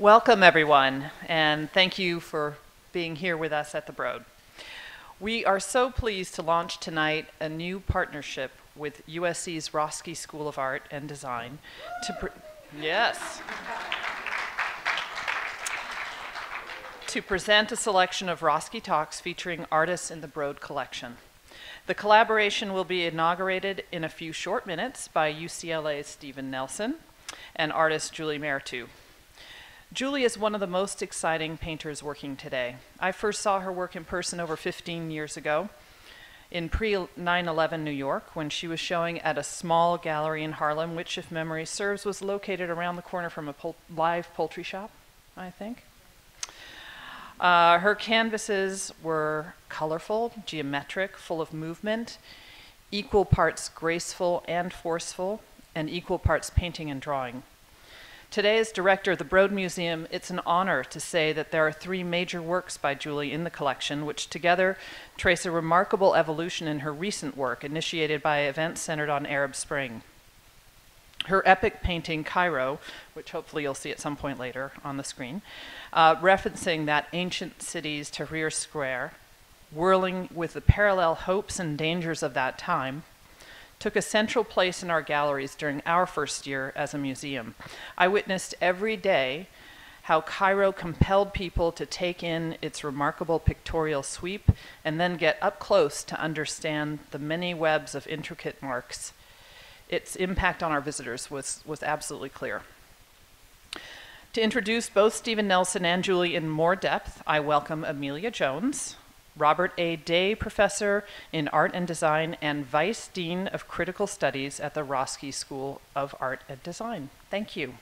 Welcome, everyone, and thank you for being here with us at the Broad. We are so pleased to launch tonight a new partnership with USC's Roski School of Art and Design to yes to present a selection of Roski talks featuring artists in the Broad collection. The collaboration will be inaugurated in a few short minutes by UCLA's Steven Nelson and artist Julie Mehretu. Julie is one of the most exciting painters working today. I first saw her work in person over 15 years ago in pre 9 11 New York when she was showing at a small gallery in Harlem, which, if memory serves, was located around the corner from a pol- live poultry shop, I think. Uh, her canvases were colorful, geometric, full of movement, equal parts graceful and forceful, and equal parts painting and drawing. Today, as director of the Broad Museum, it's an honor to say that there are three major works by Julie in the collection, which together trace a remarkable evolution in her recent work, initiated by events centered on Arab Spring. Her epic painting, Cairo, which hopefully you'll see at some point later on the screen, uh, referencing that ancient city's Tahrir Square, whirling with the parallel hopes and dangers of that time, took a central place in our galleries during our first year as a museum. I witnessed every day how Cairo compelled people to take in its remarkable pictorial sweep and then get up close to understand the many webs of intricate marks. Its impact on our visitors was, was absolutely clear. To introduce both Steven Nelson and Julie in more depth, I welcome Amelia Jones, Robert A. Day Professor in Art and Design and Vice Dean of Critical Studies at the Roski School of Art and Design. Thank you.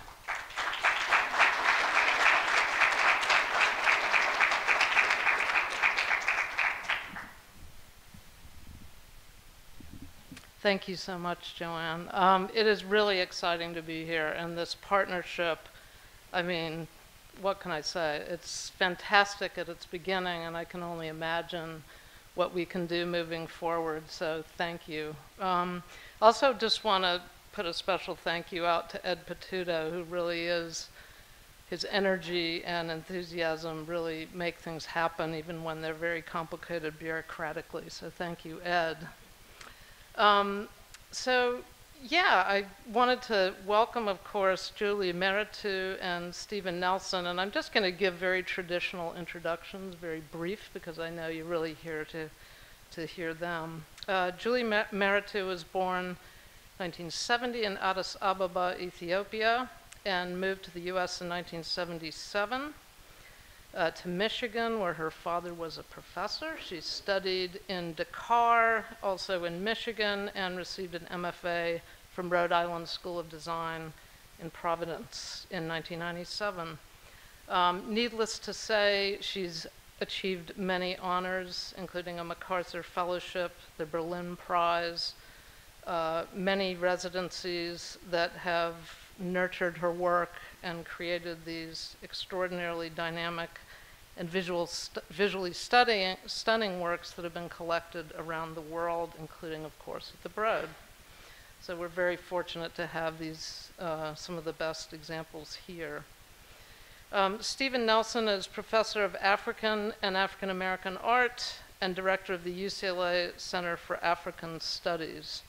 Thank you so much, Joanne. Um, it is really exciting to be here, and this partnership, I mean, what can I say? It's fantastic at its beginning, and I can only imagine what we can do moving forward, so thank you. Um, also, just want to put a special thank you out to Ed Patuto, who really is, his energy and enthusiasm really make things happen, even when they're very complicated bureaucratically, so thank you, Ed. Um, so, yeah, I wanted to welcome, of course, Julie Mehretu and Steven Nelson, and I'm just going to give very traditional introductions, very brief, because I know you're really here to, to hear them. Uh, Julie Mer- Mehretu was born 1970 in Addis Ababa, Ethiopia, and moved to the U.S. in 1977 uh, to Michigan, where her father was a professor. She studied in Dakar, also in Michigan, and received an MFA from Rhode Island School of Design in Providence in 1997. Um, needless to say, she's achieved many honors, including a MacArthur Fellowship, the Berlin Prize, uh, many residencies that have nurtured her work and created these extraordinarily dynamic and visual st- visually studying, stunning works that have been collected around the world, including, of course, at the Broad. So we're very fortunate to have these, uh, some of the best examples here. Um, Steven Nelson is professor of African and African American art and director of the UCLA Center for African Studies.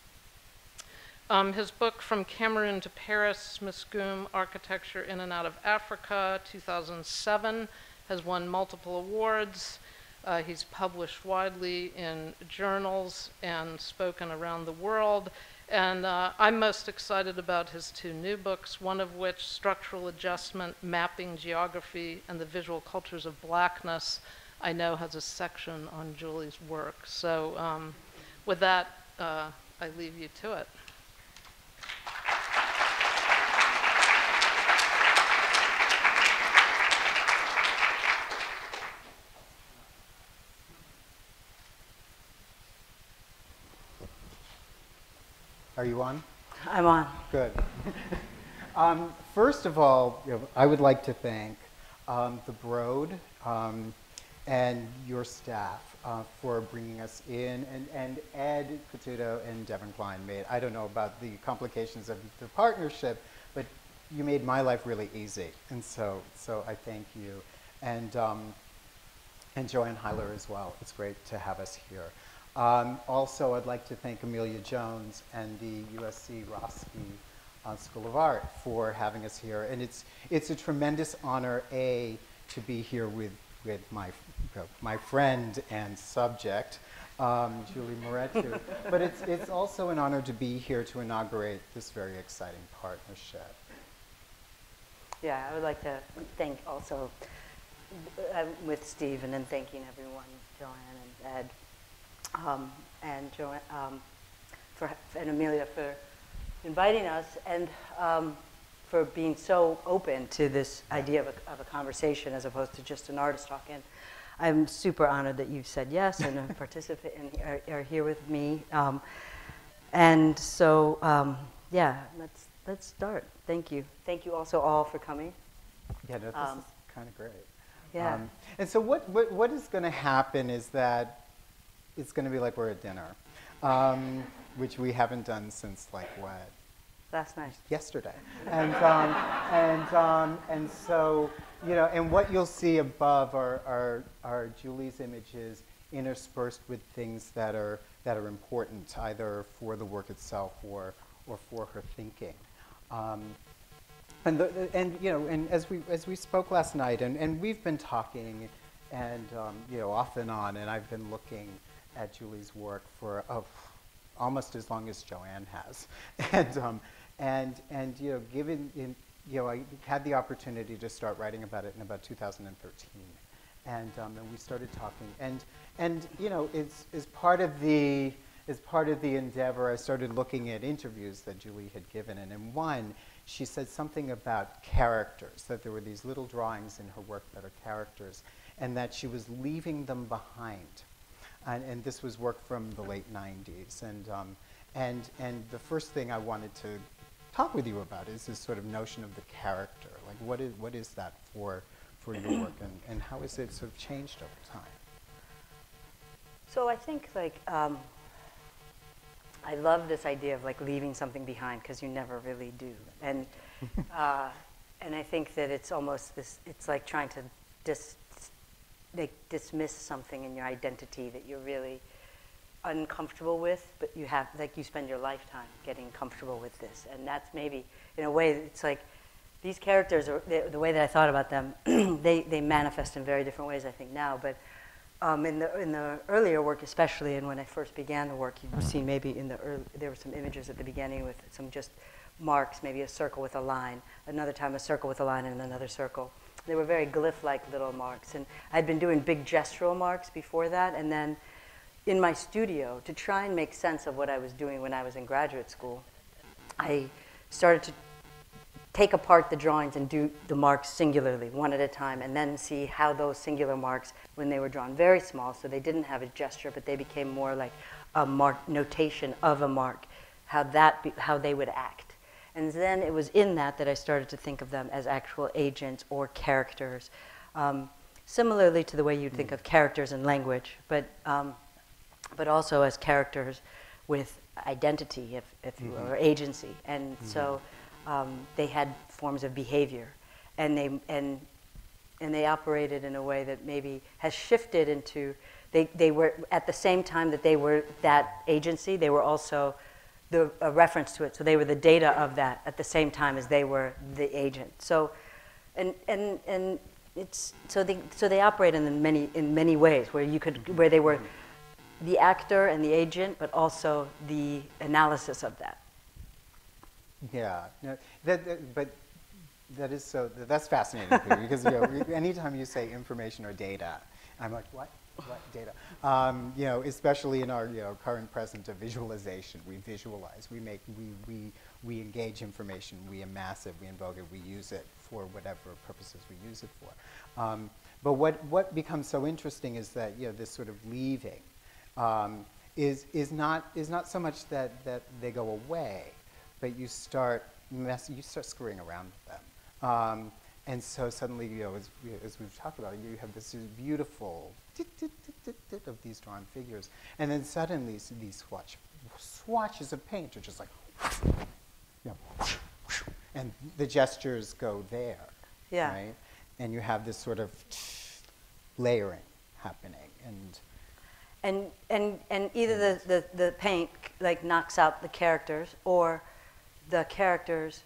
Um, his book, From Cameroon to Paris, Mousgoum Architecture in and Out of Africa, 2007, has won multiple awards. Uh, he's published widely in journals and spoken around the world. And uh, I'm most excited about his two new books, one of which, Structural Adjustment, Mapping Geography, and the Visual Cultures of Blackness, I know has a section on Julie's work. So um, with that, uh, I leave you to it. Are you on? I'm on. Good. um, first of all, you know, I would like to thank um, the Broad um, and your staff uh, for bringing us in, and, and Ed Patuto and Devin Klein made. I don't know about the complications of the partnership, but you made my life really easy, and so so I thank you, and um, and Joanne Heyler as well. It's great to have us here. Um, also, I'd like to thank Amelia Jones and the USC Roski uh, School of Art for having us here, and it's it's a tremendous honor a to be here with with my my friend and subject um, Julie Mehretu. but it's, it's also an honor to be here to inaugurate this very exciting partnership. Yeah, I would like to thank also uh, with Steven and thanking everyone, Joanne and Ed, um, and Joanne, um, for, and Amelia for inviting us and um, for being so open to this idea of a, of a conversation as opposed to just an artist talk. And I'm super honored that you've said yes and participate and are, are, here with me. Um, and so, um, yeah, let's let's start. Thank you. Thank you also all for coming. Yeah, no, this um, is kind of great. Yeah. Um, and so what, what, what is going to happen is that it's going to be like we're at dinner, um, which we haven't done since like what? Last night. Yesterday. And, um, and, um, and so, you know, and what you'll see above are, are, are Julie's images interspersed with things that are, that are important, either for the work itself or, or for her thinking. Um, and, the, and, you know, and as we, as we spoke last night, and, and we've been talking, and, um, you know, off and on, and I've been looking at Julie's work for oh, almost as long as Joanne has. And, um, and, and you know, given, in, you know, I had the opportunity to start writing about it in about 2013. And, um, and we started talking. And, and you know, it's, as part of the, as part of the endeavor, I started looking at interviews that Julie had given. And in one, she said something about characters, that there were these little drawings in her work that are characters, and that she was leaving them behind. And, and this was work from the late 90s. And, um, and, and the first thing I wanted to talk with you about is this sort of notion of the character. Like, what is, what is that for, for your work, and, and how has it sort of changed over time? So I think, like, um, I love this idea of like leaving something behind because you never really do, and uh, and I think that it's almost this. It's like trying to dis, like dismiss something in your identity that you're really uncomfortable with, but you have like you spend your lifetime getting comfortable with this, and that's maybe in a way it's like these characters are the, the way that I thought about them. they they manifest in very different ways, I think now, but. Um, in the in the earlier work, especially, and when I first began the work, you've seen maybe in the early, there were some images at the beginning with some just marks, maybe a circle with a line. Another time, a circle with a line and another circle. They were very glyph-like little marks, and I'd been doing big gestural marks before that, and then in my studio to try and make sense of what I was doing when I was in graduate school, I started to take apart the drawings and do the marks singularly, one at a time, and then see how those singular marks, when they were drawn very small, so they didn't have a gesture, but they became more like a mark notation of a mark, how that be, how they would act. And then it was in that that I started to think of them as actual agents or characters, um, similarly to the way you'd think of characters in language, but um, but also as characters with identity, if, if you will, mm-hmm. or agency. And mm-hmm. so um, they had forms of behavior, and they and and they operated in a way that maybe has shifted into. They, they were at the same time that they were that agency, they were also the a reference to it. So they were the data of that at the same time as they were the agent. So, and and and it's so they so they operate in many in many ways where you could where they were the actor and the agent, but also the analysis of that. Yeah, no, that, that, but that is so, that's fascinating because you know, anytime you say information or data, I'm like, what? What data? Um, you know, especially in our you know, current present of visualization, we visualize, we make, we, we, we engage information, we amass it, we invoke it, we use it for whatever purposes we use it for. Um, but what, what becomes so interesting is that you know, this sort of leaving, um, is, is, not, is not so much that, that they go away, but you start, mess, you start screwing around with them. And so suddenly, you know, as, as, we've talked about, you have this beautiful of these drawn figures. And then suddenly these, these swatch, swatches of paint are just like, you know, and the gestures go there. Yeah. Right? And you have this sort of layering happening. And And, and, and either the, the, the paint like knocks out the characters or the characters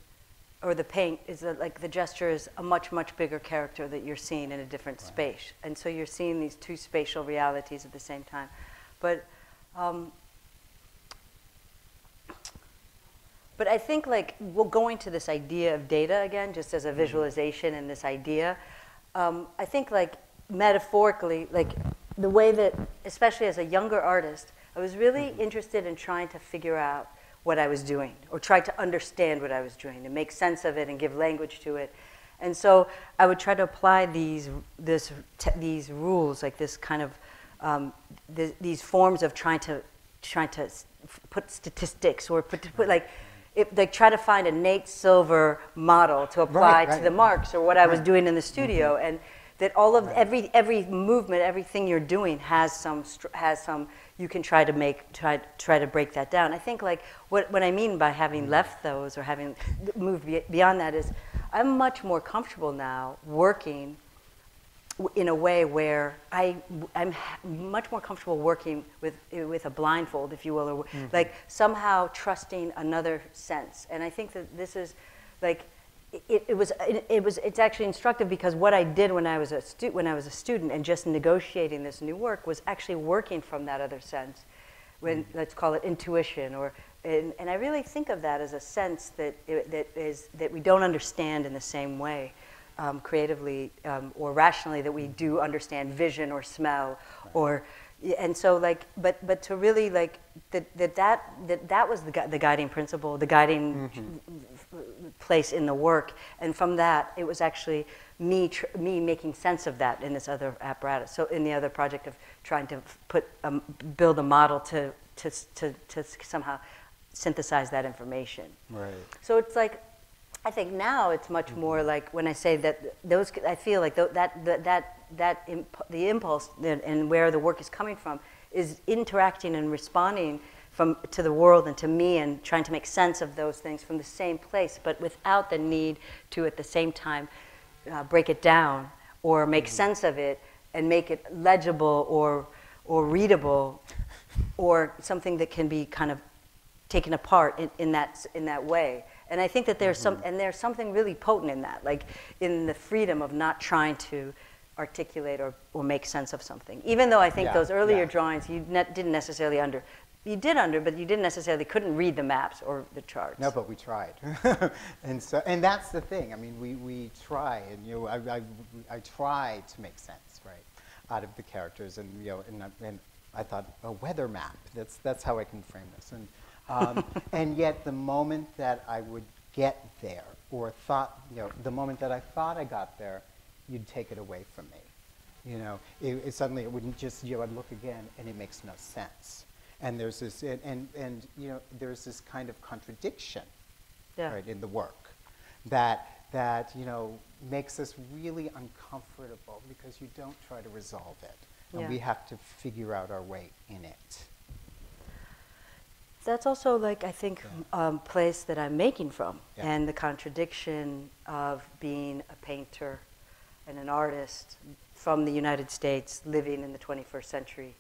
or the paint is that like the gesture is a much, much bigger character that you're seeing in a different space. And so you're seeing these two spatial realities at the same time. But, um, but I think like we're going to this idea of data again, just as a visualization and this idea. Um, I think like metaphorically, like the way that, especially as a younger artist, I was really interested in trying to figure out what I was doing or try to understand what I was doing and make sense of it and give language to it. And so I would try to apply these, this, these rules, like this kind of, um, th- these forms of trying to, trying to put statistics or put, to put like, if, like try to find a Nate Silver model to apply Right, to the marks or what I was Right. doing in the studio, and that all of every every movement, everything you're doing has some has some. You can try to make try try to break that down. I think like what what I mean by having mm-hmm. left those or having moved beyond that is, I'm much more comfortable now working in a way where I, I'm much more comfortable working with, with a blindfold, if you will, or w mm-hmm. like somehow trusting another sense. And I think that this is like, it, it was, it, it was, it's actually instructive because what I did when I was a stu- when I was a student and just negotiating this new work was actually working from that other sense. When let's call it intuition, or and, and I really think of that as a sense that it, that is that we don't understand in the same way um, creatively um, or rationally that we do understand vision or smell or and so like but but to really like that that that that, that was the, gui- the guiding principle the guiding place in the work. And from that it was actually me tr- me making sense of that in this other apparatus. So in the other project of trying to put um, build a model to to to, to somehow synthesize that information. Right. so it's like, I think now it's much more like when I say that those, I feel like tho- that that that that imp- the impulse that, and where the work is coming from is interacting and responding from to the world and to me and trying to make sense of those things from the same place, but without the need to at the same time uh, break it down or make sense of it and make it legible or or readable or something that can be kind of taken apart in, in that in that way. And I think that there's some and there's something really potent in that, like in the freedom of not trying to articulate or, or make sense of something. Even though I think Yeah, those earlier yeah. drawings you ne- didn't necessarily under you did under, but you didn't necessarily couldn't read the maps or the charts. No, but we tried, and so and that's the thing. I mean, we, we try, and you know, I, I, I try to make sense, right, out of the characters, and you know, and, I- and I thought a weather map. That's that's how I can frame this, and um, and yet the moment that I would get there, or thought, you know, the moment that I thought I got there, you'd take it away from me. You know, it, it suddenly it wouldn't just, you know, I'd look again and it makes no sense. And there's this, and, and, and you know, there's this kind of contradiction Yeah. right, in the work that, that, you know, makes us really uncomfortable because you don't try to resolve it. And Yeah. we have to figure out our way in it. That's also like I think um, place that I'm making from, Yeah. and the contradiction of being a painter and an artist from the United States, living in the 21st century,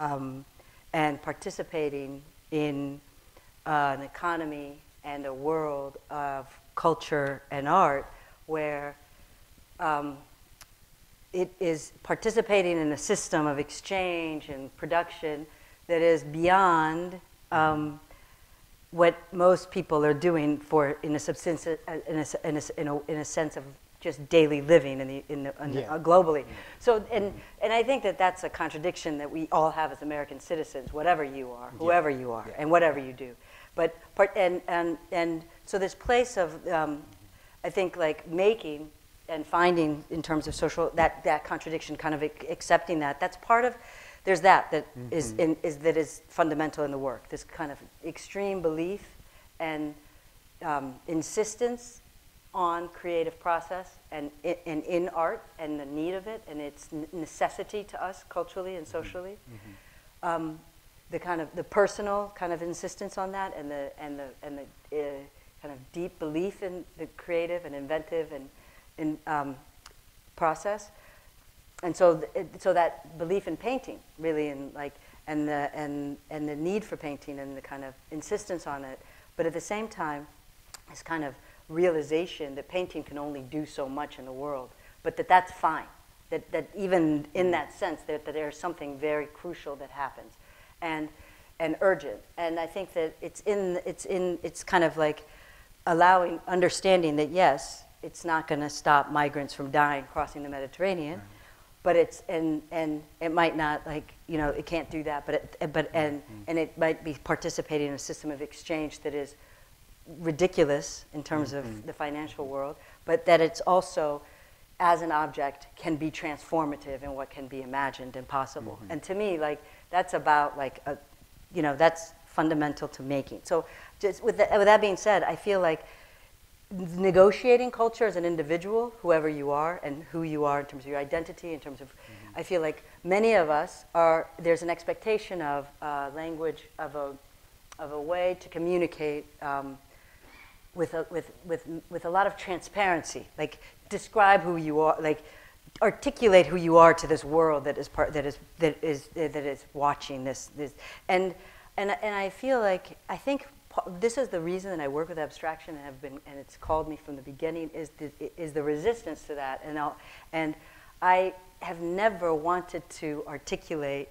um, and participating in uh, an economy and a world of culture and art where um, it is participating in a system of exchange and production that is beyond um, what most people are doing for in a uh, in a, in a, in a sense of just daily living in the, in the, in the- uh, globally. So and and I think that that's a contradiction that we all have as American citizens, whatever you are, Yeah. whoever you are, Yeah. and whatever you do. But part and and and so this place of um, I think like making and finding in terms of social that that contradiction, kind of accepting that. That's part of. There's that that is in, is that is fundamental in the work. This kind of extreme belief and um, insistence on creative process and, and in art and the need of it and its necessity to us culturally and socially. Um, the kind of the personal kind of insistence on that and the and the and the uh, kind of deep belief in the creative and inventive and in, um, process. And so, th- so that belief in painting, really, and like, and the and and the need for painting and the kind of insistence on it, but at the same time, this kind of realization that painting can only do so much in the world, but that that's fine. That that even in mm. that sense, that, that there's something very crucial that happens, and and urgent. And I think that it's in it's in it's kind of like allowing understanding that yes, it's not going to stop migrants from dying crossing the Mediterranean, but it's and and it might not like you know it can't do that, but it, but mm-hmm. and and it might be participating in a system of exchange that is ridiculous in terms of the financial world, but that it's also as an object can be transformative in what can be imagined and possible. And to me, like that's about like a, you know, that's fundamental to making. So just with, that with that being said, I feel like negotiating culture as an individual, whoever you are, and who you are in terms of your identity, in terms of, I feel like many of us are, there's an expectation of uh, language, of a, of a way to communicate um, with, a, with, with, with a lot of transparency. Like, describe who you are, like, articulate who you are to this world that is part that is that is that is watching this this and and and I feel like I think this is the reason that I work with abstraction and have been and it's called me from the beginning is the, is the resistance to that and I'll, and I have never wanted to articulate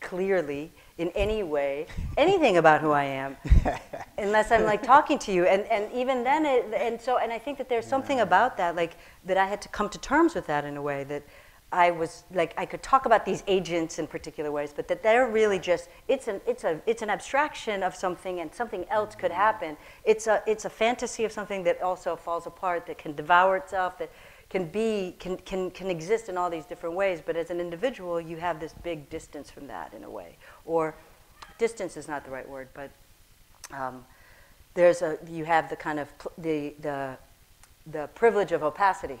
clearly in any way anything about who I am unless I'm like talking to you. And, and even then it, and so and I think that there's something about that like that I had to come to terms with that in a way that I was like I could talk about these agents in particular ways but that they're really just it's an it's a it's an abstraction of something and something else could mm-hmm. happen. It's a it's a fantasy of something that also falls apart that can devour itself that can be can, can, can exist in all these different ways but as an individual you have this big distance from that in a way. Or distance is not the right word but um, there's a you have the kind of the the the privilege of opacity.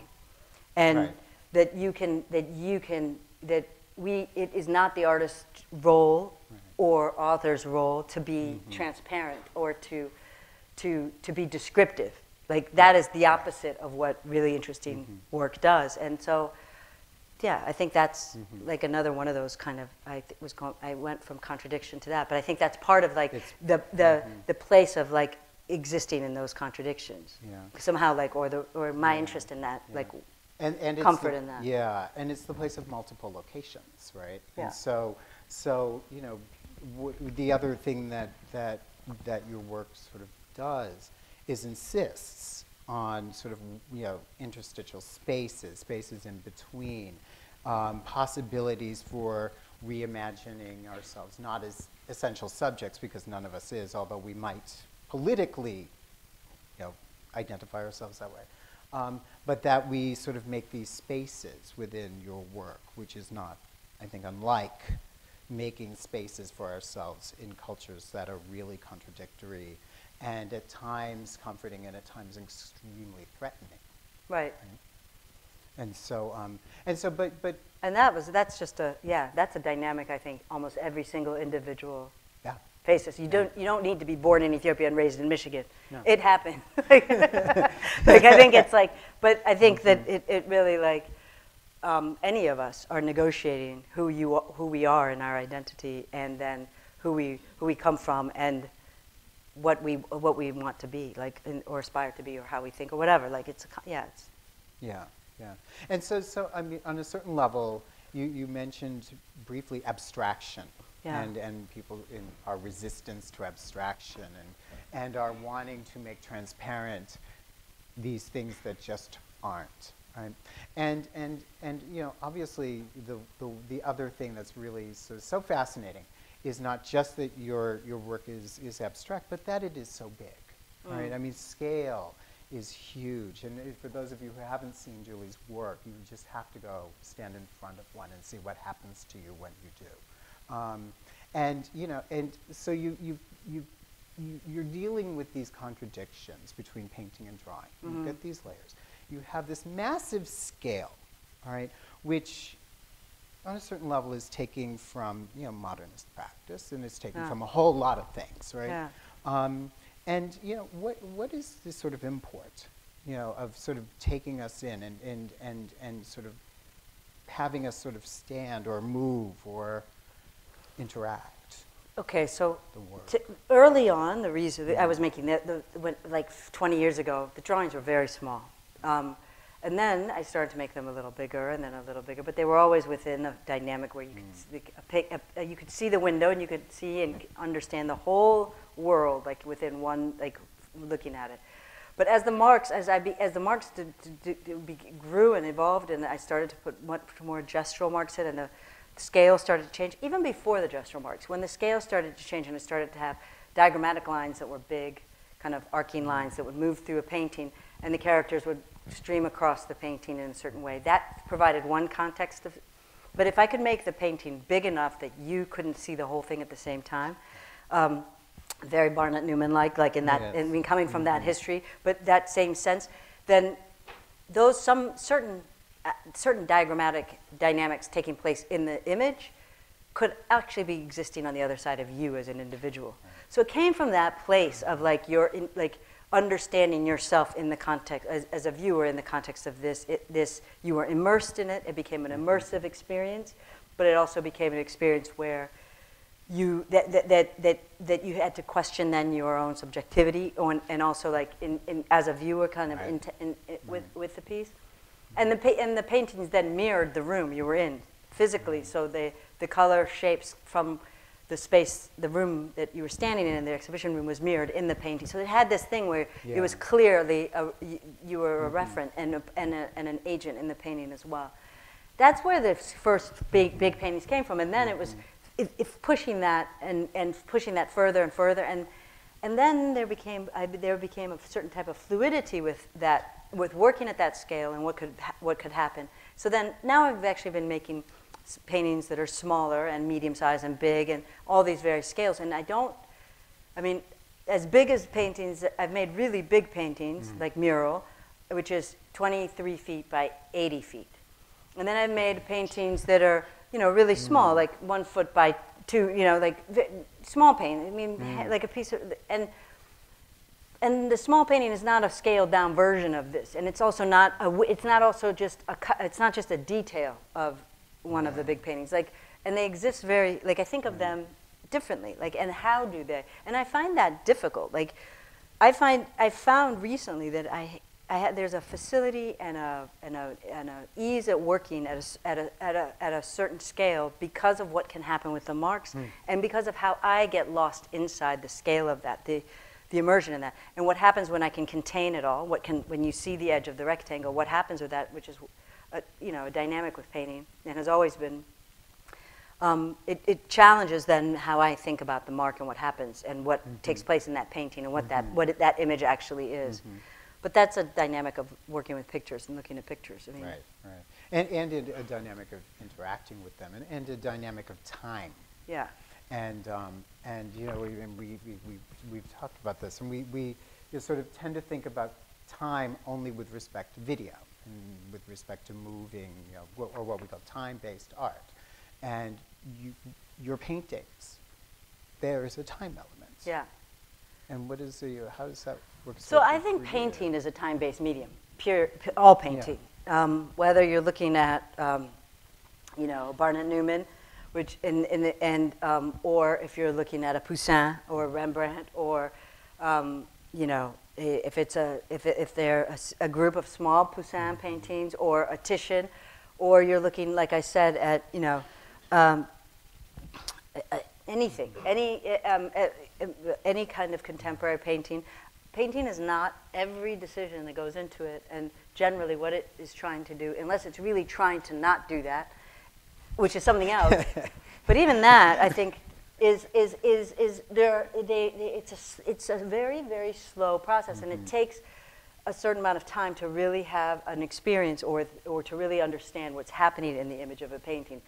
And Right. that you can that you can that we it is not the artist's role or author's role to be transparent or to to to be descriptive like that is the opposite of what really interesting mm-hmm. work does and so yeah i think that's mm-hmm. like another one of those kind of i th- was going, i went from contradiction to that but i think that's part of like It's- the the mm-hmm. the place of like existing in those contradictions Yeah. somehow like or the or my interest in that Yeah. like and, and it's comfort the, in that. Yeah, and it's the place of multiple locations, right? Yeah. And so, so you know, w- the other thing that that that your work sort of does is insists on sort of you know interstitial spaces, spaces in between, um, possibilities for reimagining ourselves, not as essential subjects because none of us is, although we might politically you know, identify ourselves that way. Um, but that we sort of make these spaces within your work, which is not, I think, unlike making spaces for ourselves in cultures that are really contradictory and at times comforting and at times extremely threatening. right. And so, um, and so, but, but, and that was that's just a yeah that's a dynamic i think almost every single individual yeah, faces. You don't you don't need to be born in ethiopia and raised in michigan. No. it happened. Like, i think it's like but i think that it, it really like um, any of us are negotiating who you who we are in our identity and then who we who we come from and what we what we want to be like in, or aspire to be or how we think or whatever like it's a, yeah it's Yeah, yeah. And so, so I mean, on a certain level, you, you mentioned briefly abstraction. Yeah. And, and people in our resistance to abstraction and, and are wanting to make transparent these things that just aren't. Right? And, and, and you know, obviously, the, the, the other thing that's really so, so fascinating is not just that your, your work is, is abstract, but that it is so big. Right? I mean, scale is huge. And if- for those of you who haven't seen Julie's work, you just have to go stand in front of one and see what happens to you when you do. Um, and you know, and so you you you. You, you're dealing with these contradictions between painting and drawing. You get these layers. You have this massive scale, all right, which on a certain level is taking from you know modernist practice and it's taking Yeah. from a whole lot of things, right? Yeah. Um, and you know, what what is the sort of import, you know, of sort of taking us in and and and and sort of having us sort of stand or move or interact? Okay, so The t- early on, the reason I was making that, the, when, like 20 years ago, the drawings were very small. Um, and then I started to make them a little bigger and then a little bigger, but they were always within a dynamic where you could, see, mm. a, pic- a, you could see the window and you could see and understand the whole world, like within one, like looking at it. But as the marks, as I be, as the marks did, did, did, be, grew and evolved, and I started to put much more gestural marks in, and the scale started to change, even before the gestural marks. When the scale started to change and it started to have diagrammatic lines that were big, kind of arcing lines that would move through a painting, and the characters would stream across the painting in a certain way. That provided one context of. But if I could make the painting big enough that you couldn't see the whole thing at the same time, um, very Barnett Newman like, like in that, Yes. I mean, coming from that history, but that same sense, then those some certain uh, certain diagrammatic dynamics taking place in the image could actually be existing on the other side of you as an individual. So it came from that place of like your in, like understanding yourself in the context as, as a viewer in the context of this it, this you were immersed in it. It became an mm-hmm. immersive experience, but it also became an experience where you that, that, that, that, that you had to question then your own subjectivity on, and also like in, in, as a viewer kind of Right. in, in, with, mm-hmm. with the piece. Mm-hmm. And the, pa- and the paintings then mirrored the room you were in physically. So the, the color shapes from the space the room that you were standing in in the exhibition room was mirrored in the painting. So it had this thing where it was Yeah. clearly a, you, you were a mm-hmm. referent and, a, and, a, and an agent in the painting as well. That's where the first big big paintings came from and then it was mm-hmm. if, if pushing that and, and pushing that further and further and and then there became I, there became a certain type of fluidity with that with working at that scale and what could what could happen. So then now I've actually been making paintings that are smaller and medium size and big and all these various scales and I don't I mean, as big as paintings, I've made really big paintings, mm-hmm. like mural, which is 23 feet by 80 feet. And then I've made paintings that are, you know, really small, mm. like one foot by two, you know, like v- small paint. I mean, ha- like a piece of, and and the small painting is not a scaled down version of this, and it's also not a, it's not also just a, it's not just a detail of one of the big paintings. Like, and they exist very, like I think of them differently. Like, and how do they? And I find that difficult. Like, I find I found recently that I. I had, there's a facility and a, and, a, and a ease at working at a, at, a, at, a, at a certain scale because of what can happen with the marks hmm. and because of how I get lost inside the scale of that, the, the immersion in that. And what happens when I can contain it all, what can, when you see the edge of the rectangle, what happens with that, which is a, you know, a dynamic with painting and has always been um, it, it challenges then how I think about the mark and what happens and what Mm-hmm. takes place in that painting and what that what it, that image actually is. But that's a dynamic of working with pictures and looking at pictures. I mean, Right, right. And, and a, a dynamic of interacting with them, and, and a dynamic of time. yeah, And, um, and you know, we, and we, we, we, we've talked about this, and we, we sort of tend to think about time only with respect to video, with respect to moving, you know, wh- or what we call time-based art. And you, your paintings, there is a time element. yeah. And what is the, how does that work? So I think painting is a time-based medium, pure, p- all painting. Um, whether you're looking at, um, you know, Barnett Newman, which in, in the, and um, or if you're looking at a Poussin or a Rembrandt, or um, you know, if it's a if if they're a group of small Poussin paintings, or a Titian, or you're looking, like I said, at you know. Um, anything, any, uh, um, uh, uh, any kind of contemporary painting. Painting is not every decision that goes into it, and generally what it is trying to do, unless it's really trying to not do that, which is something else. but even that, I think, is is is is there? They, they, it's a it's a very very slow process, and it mm-hmm. takes a certain amount of time to really have an experience or or to really understand what's happening in the image of a painting.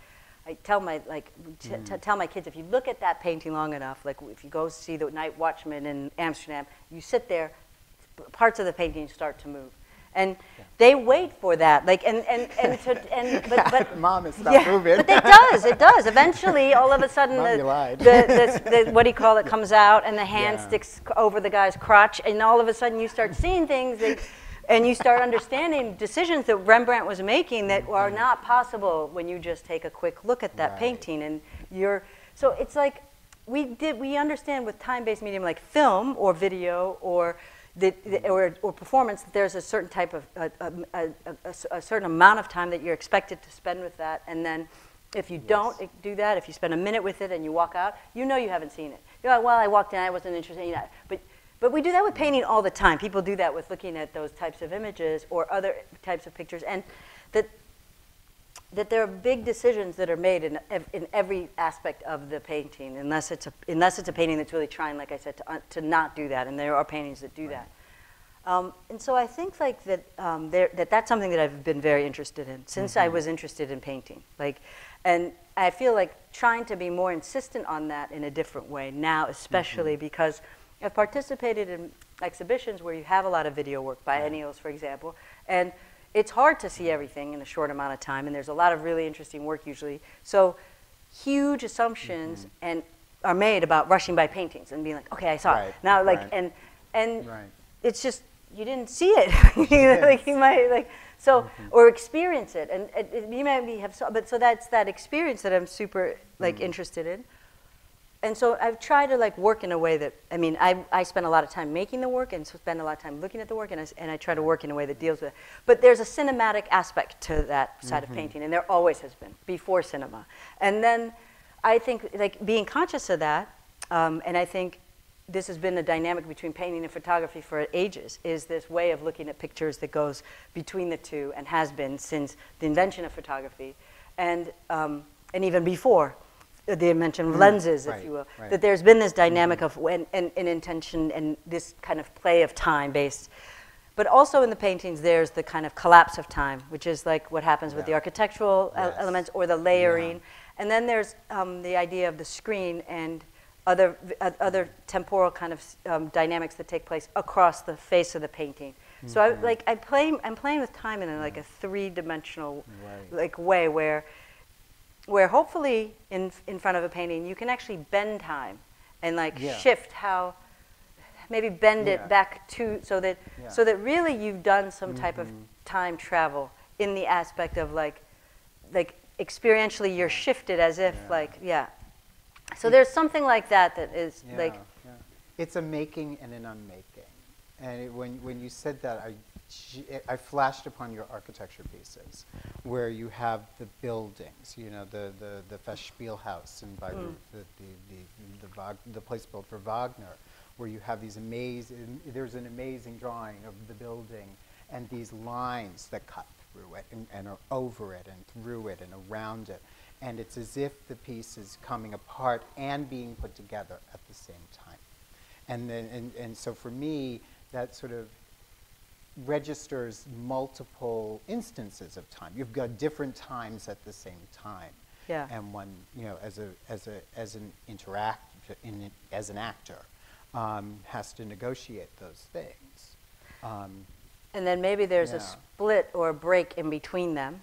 I tell my like t- t- mm. tell my kids if you look at that painting long enough, like if you go see the Night Watchman in Amsterdam, you sit there, parts of the painting start to move, and they wait for that. Like, and and and to, and but but Mom, is not yeah, moving. but it does. It does. Eventually, all of a sudden, Mom, the, you lied. the, the, the what do you call it comes out, and the hand Yeah. sticks over the guy's crotch, and all of a sudden, you start seeing things that. And you start understanding decisions that Rembrandt was making that are mm-hmm. not possible when you just take a quick look at that Right. painting. And you're so it's like we did. We understand with time-based medium like film or video or the, the, or, or performance that there's a certain type of a, a, a, a- a certain amount of time that you're expected to spend with that, and then if you don't eh, do that, if you spend a minute with it and you walk out, you know you haven't seen it. You're like, well, I walked in, I wasn't interested in that. But, but we do that with painting all the time. People do that with looking at those types of images or other types of pictures, and that that there are big decisions that are made in, in every aspect of the painting, unless it's a, unless it's a painting that's really trying, like I said, to, un- to not do that. And there are paintings that do that. Um, and so I think like that, um, there, that that's something that I've been very interested in since I was interested in painting. Like, and I feel like trying to be more insistent on that in a different way now, especially because I've participated in exhibitions where you have a lot of video work, biennials, for example, and it's hard to see everything in a short amount of time, and there's a lot of really interesting work usually. So huge assumptions mm-hmm. and are made about rushing by paintings and being like, okay, I saw it. Now, like, right. and and Right. it's just you didn't see it. You know, like you might like so mm-hmm. or experience it, and it- you maybe have saw, but so that's that experience that I'm super like mm-hmm. interested in. And so I've tried to like work in a way that I mean I, I spend a lot of time making the work and spend a lot of time looking at the work and I, and I try to work in a way that deals with it. But there's a cinematic aspect to that side of painting, and there always has been before cinema. And then I think like being conscious of that, um, and I think this has been a dynamic between painting and photography for ages is this way of looking at pictures that goes between the two and has been since the invention of photography and, um, and even before Uh, the invention of mm. lenses, right, if you will. right. That there's been this mm-hmm. dynamic of when, and, and intention and this kind of play of time based. But also in the paintings, there's the kind of collapse of time, which is like what happens with the architectural uh, Yes. elements or the layering. And then there's um, the idea of the screen and other, oth- uh, other temporal kind of um, dynamics that take place across the face of the painting. So I, mm-hmm. like I play, I'm playing with time in a, like mm. a three-dimensional Right. like way where, where hopefully in in front of a painting you can actually bend time and like Yeah. shift how, maybe bend Yeah. it back to so that Yeah. so that really you've done some type of Mhm. time travel in the aspect of like like experientially you're shifted as if Yeah. like yeah so there's something like that that is like. It's a making and an unmaking. And it, when, when you said that, I, I flashed upon your architecture pieces, where you have the buildings, you know, the, the, the Festspielhaus in Bayreuth, mm. the, the, the, the, Wag- the place built for Wagner, where you have these amazing, there's an amazing drawing of the building and these lines that cut through it and, and are over it and through it and around it. And it's as if the piece is coming apart and being put together at the same time. And, then, and, and so for me, that sort of registers multiple instances of time. You've got different times at the same time. Yeah. And one, you know, as, a, as, a, as an interact, in, as an actor, um, has to negotiate those things. Um, and then maybe there's Yeah. a split or a break in between them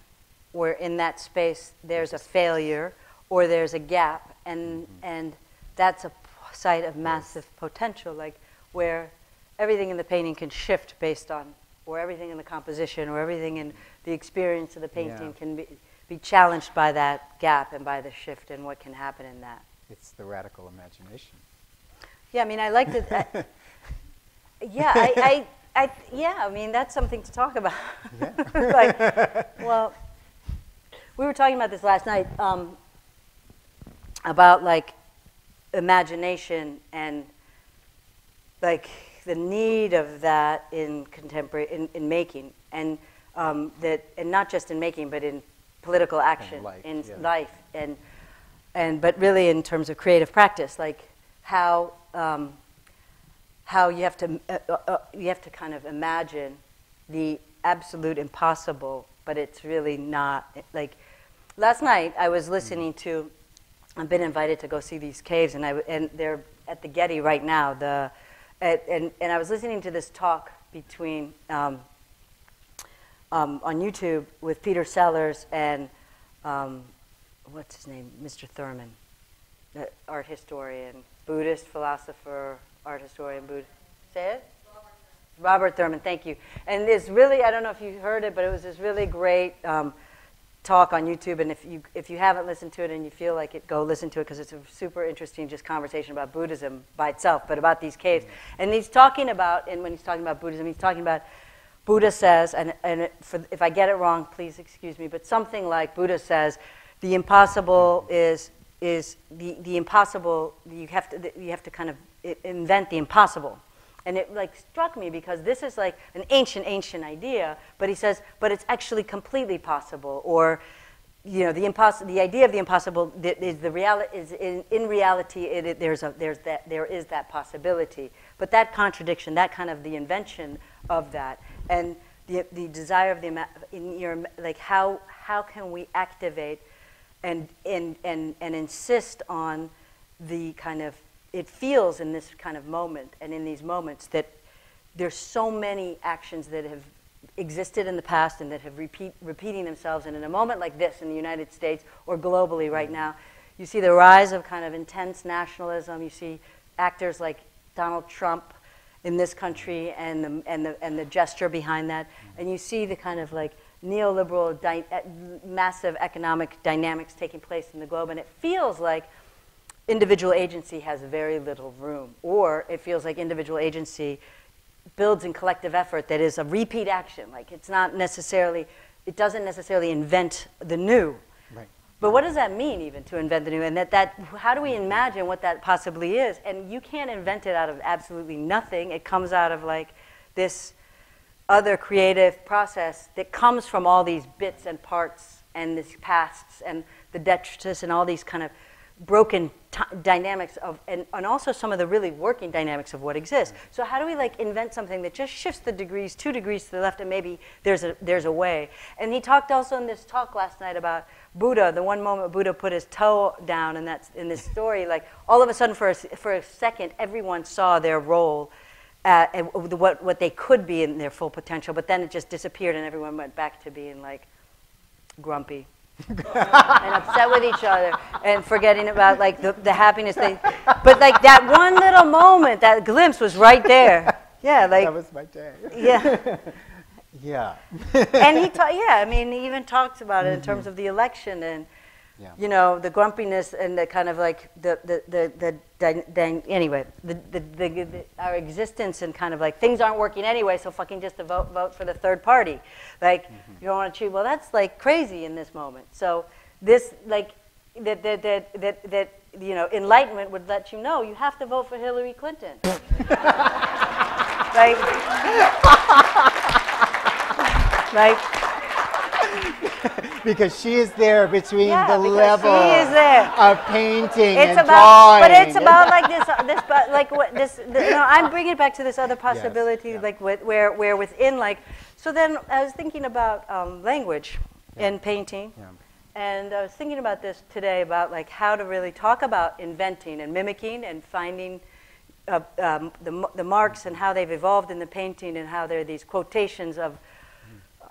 where in that space there's a failure or there's a gap and Mm-hmm. and that's a site of massive potential like where everything in the painting can shift based on or everything in the composition or everything in the experience of the painting Yeah. can be, be challenged by that gap and by the shift and what can happen in that it's the radical imagination. yeah i mean i like I, yeah I, I I, yeah, I mean, that's something to talk about. like, well, we were talking about this last night um, about like imagination and like the need of that in contemporary in, in making and um, that and not just in making but in political action life, in yeah. life and and but really in terms of creative practice like how um, how you have to uh, uh, uh, you have to kind of imagine the absolute impossible, but it's really not like. Last night I was listening to. I've been invited to go see these caves, and I and they're at the Getty right now. The and and I was listening to this talk between um, um, on YouTube with Peter Sellars and um, what's his name, Mr. Thurman, art historian, Buddhist philosopher, art historian, Buddhist. Say it. Robert Thurman, thank you. And this really, I don't know if you heard it, but it was this really great um, talk on YouTube. And if you, if you haven't listened to it and you feel like it, go listen to it because it's a super interesting just conversation about Buddhism by itself, but about these caves. Mm-hmm. And he's talking about, and when he's talking about Buddhism, he's talking about Buddha says, and, and it, for, if I get it wrong, please excuse me, but something like Buddha says, the impossible is, is the, the impossible, you have, to, you have to kind of invent the impossible. And it like struck me because this is like an ancient, ancient idea, but he says, but it's actually completely possible. Or, you know, the, impossible, the idea of the impossible is the reality, is in, in reality, it, it, there's a, there's that, there is that possibility. But that contradiction, that kind of the invention of that, and the, the desire of the, in your, like how, how can we activate and, and, and, and insist on the kind of it feels in this kind of moment and in these moments that there's so many actions that have existed in the past and that have repeat, repeating themselves. And in a moment like this in the United States or globally right now, you see the rise of kind of intense nationalism. You see actors like Donald Trump in this country and the, and the, and the gesture behind that. And you see the kind of like neoliberal, eh, massive economic dynamics taking place in the globe. And it feels like individual agency has very little room, or it feels like individual agency builds in collective effort that is a repeat action. Like it's not necessarily, it doesn't necessarily invent the new. Right. But what does that mean, even to invent the new? And that, that how do we imagine what that possibly is? And you can't invent it out of absolutely nothing. It comes out of like this other creative process that comes from all these bits and parts and these pasts and the detritus and all these kind of broken t- dynamics of and, and also some of the really working dynamics of what exists. So how do we like invent something that just shifts the degrees two degrees to the left and maybe there's a there's a way? And he talked also in this talk last night about buddha the one moment buddha put his toe down and that's in this story like all of a sudden for a, for a second everyone saw their role uh, and what, what they could be in their full potential but then it just disappeared and everyone went back to being like grumpy and upset with each other and forgetting about like the, the happiness they but like that one little moment that glimpse was right there yeah like that was my day. yeah Yeah. and he ta- yeah i mean he even talks about it in terms of the election and Yeah. you know the grumpiness and the kind of like the the the, the dy- anyway the, the, the, the our existence and kind of like things aren't working anyway so fucking just to vote vote for the third party. Like mm-hmm. you don't want to choose well that's like crazy in this moment. So this like that that that that, that you know enlightenment would let you know you have to vote for hillary clinton. Like like because she is there between Yeah, the level she is there. of painting it's and about, drawing. but it's about like this, uh, this, but like what this. The, no, I'm bringing it back to this other possibility, yeah. like with, where, where within, like, so then I was thinking about um, language and painting, Yeah. and I was thinking about this today about like how to really talk about inventing and mimicking and finding. Uh, um, the, the marks and how they've evolved in the painting and how there are these quotations of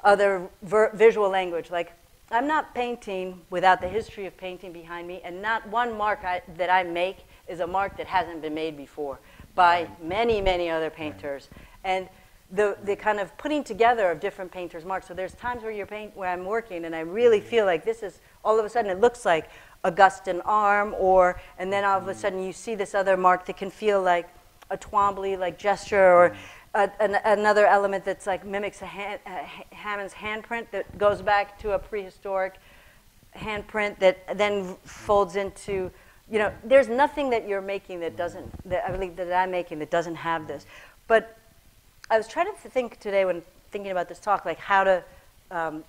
other ver- visual language. Like, I'm not painting without the history of painting behind me, and not one mark I, that I make is a mark that hasn't been made before by many, many other painters. And the, the kind of putting together of different painters' marks. So there's times where you're paint, where I'm working, and I really mm-hmm. feel like this is all of a sudden it looks like Augustan arm, or and then all of a mm-hmm. sudden you see this other mark that can feel like a Twombly like gesture, or mm-hmm. A, an, another element that's like mimics a, hand, a Hammons handprint that goes back to a prehistoric handprint that then folds into you know there's nothing that you're making that doesn't that I believe that I'm making that doesn't have this. But I was trying to think today when thinking about this talk like how to um,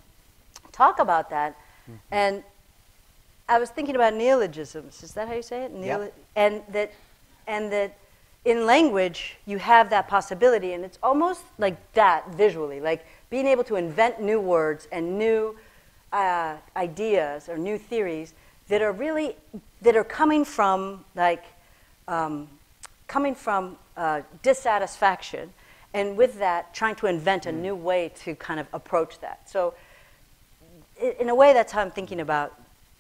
talk about that. And I was thinking about neologisms. Is that how you say it? Yeah. Neolo- and that and that in language you have that possibility and it's almost like that visually like being able to invent new words and new uh, ideas or new theories that are really that are coming from like um, coming from uh, dissatisfaction and with that, trying to invent a new way to kind of approach that. So, in a way, that's how I'm thinking about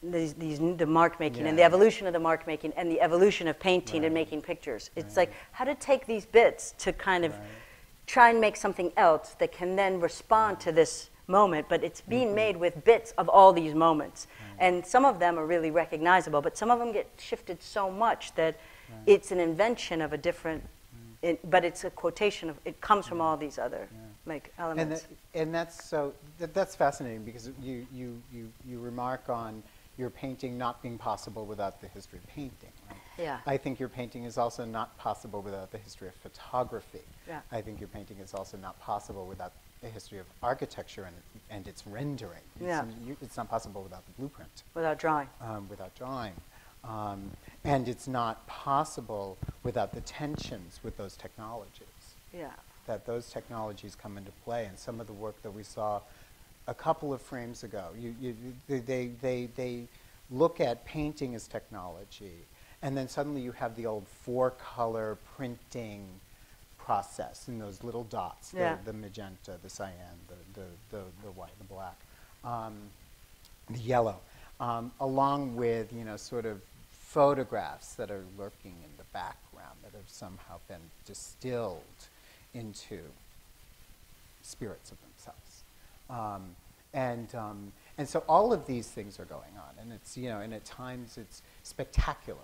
these, these the mark making and the evolution of the mark making and the evolution of painting and making pictures. It's Right. like how to take these bits to kind of Right. try and make something else that can then respond to this moment, but it's being mm-hmm. made with bits of all these moments. And some of them are really recognizable, but some of them get shifted so much that it's an invention of a different, mm. it, but it's a quotation of, it comes from all these other like And, elements. that, and that's so that, that's fascinating because you, you, you, you remark on your painting not being possible without the history of painting. Right? Yeah. I think your painting is also not possible without the history of photography. Yeah. I think your painting is also not possible without the history of architecture and, and its rendering. It's, Yeah. you, it's not possible without the blueprint Without drawing. um, without drawing. Um, and it's not possible without the tensions with those technologies Yeah. that those technologies come into play. And some of the work that we saw a couple of frames ago, you, you, they, they, they, look at painting as technology, and then suddenly you have the old four-color printing process in those little dots, the, Yeah. the magenta, the cyan, the, the, the, the white, the black, um, the yellow, um, along with, you know, sort of photographs that are lurking in the background that have somehow been distilled into spirits of. Um, and, um, and so all of these things are going on, and it's, you know, and at times it's spectacular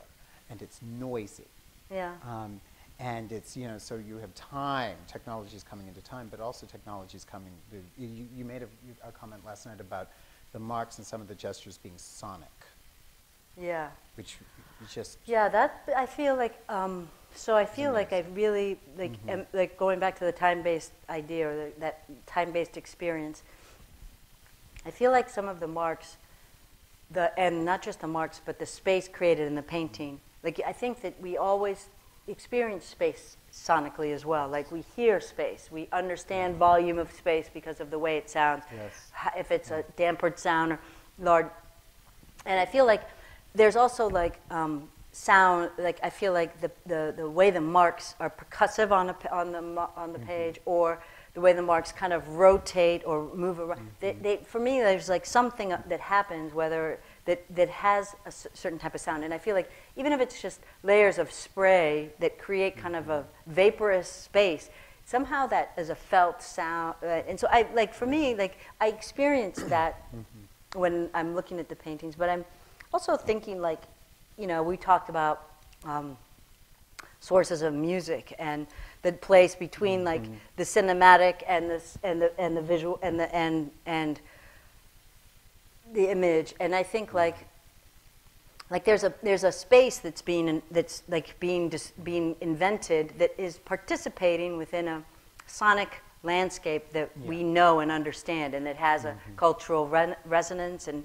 and it's noisy. Yeah. Um, and it's, you know, so you have time, technology is coming into time, but also technology is coming. the- You, you made a, a comment last night about the marks and some of the gestures being sonic, Yeah. which just. Yeah, that I feel like. Um, so I feel like I really like am, like going back to the time-based idea or the, that time-based experience. I feel like some of the marks, the and not just the marks, but the space created in the painting. Like I think that we always experience space sonically as well. Like we hear space, we understand volume of space because of the way it sounds. Yes. If it's a dampered sound or large, and I feel like there's also like um, sound. Like I feel like the, the, the way the marks are percussive on a, on the on the mm-hmm. page, or the way the marks kind of rotate or move around. Mm-hmm. They, they, for me, there's like something that happens whether that that has a s- certain type of sound, and I feel like even if it's just layers of spray that create kind of a mm-hmm. vaporous space. Somehow that is a felt sound, uh, and so I like for me like I experience that when I'm looking at the paintings, but I'm also thinking like, you know, we talked about um, sources of music and the place between like the cinematic and the and the and the visual and the and and the image, and I think like like there's a there's a space that's being that's like being dis, being invented that is participating within a sonic landscape that we know and understand and that has a cultural re- resonance and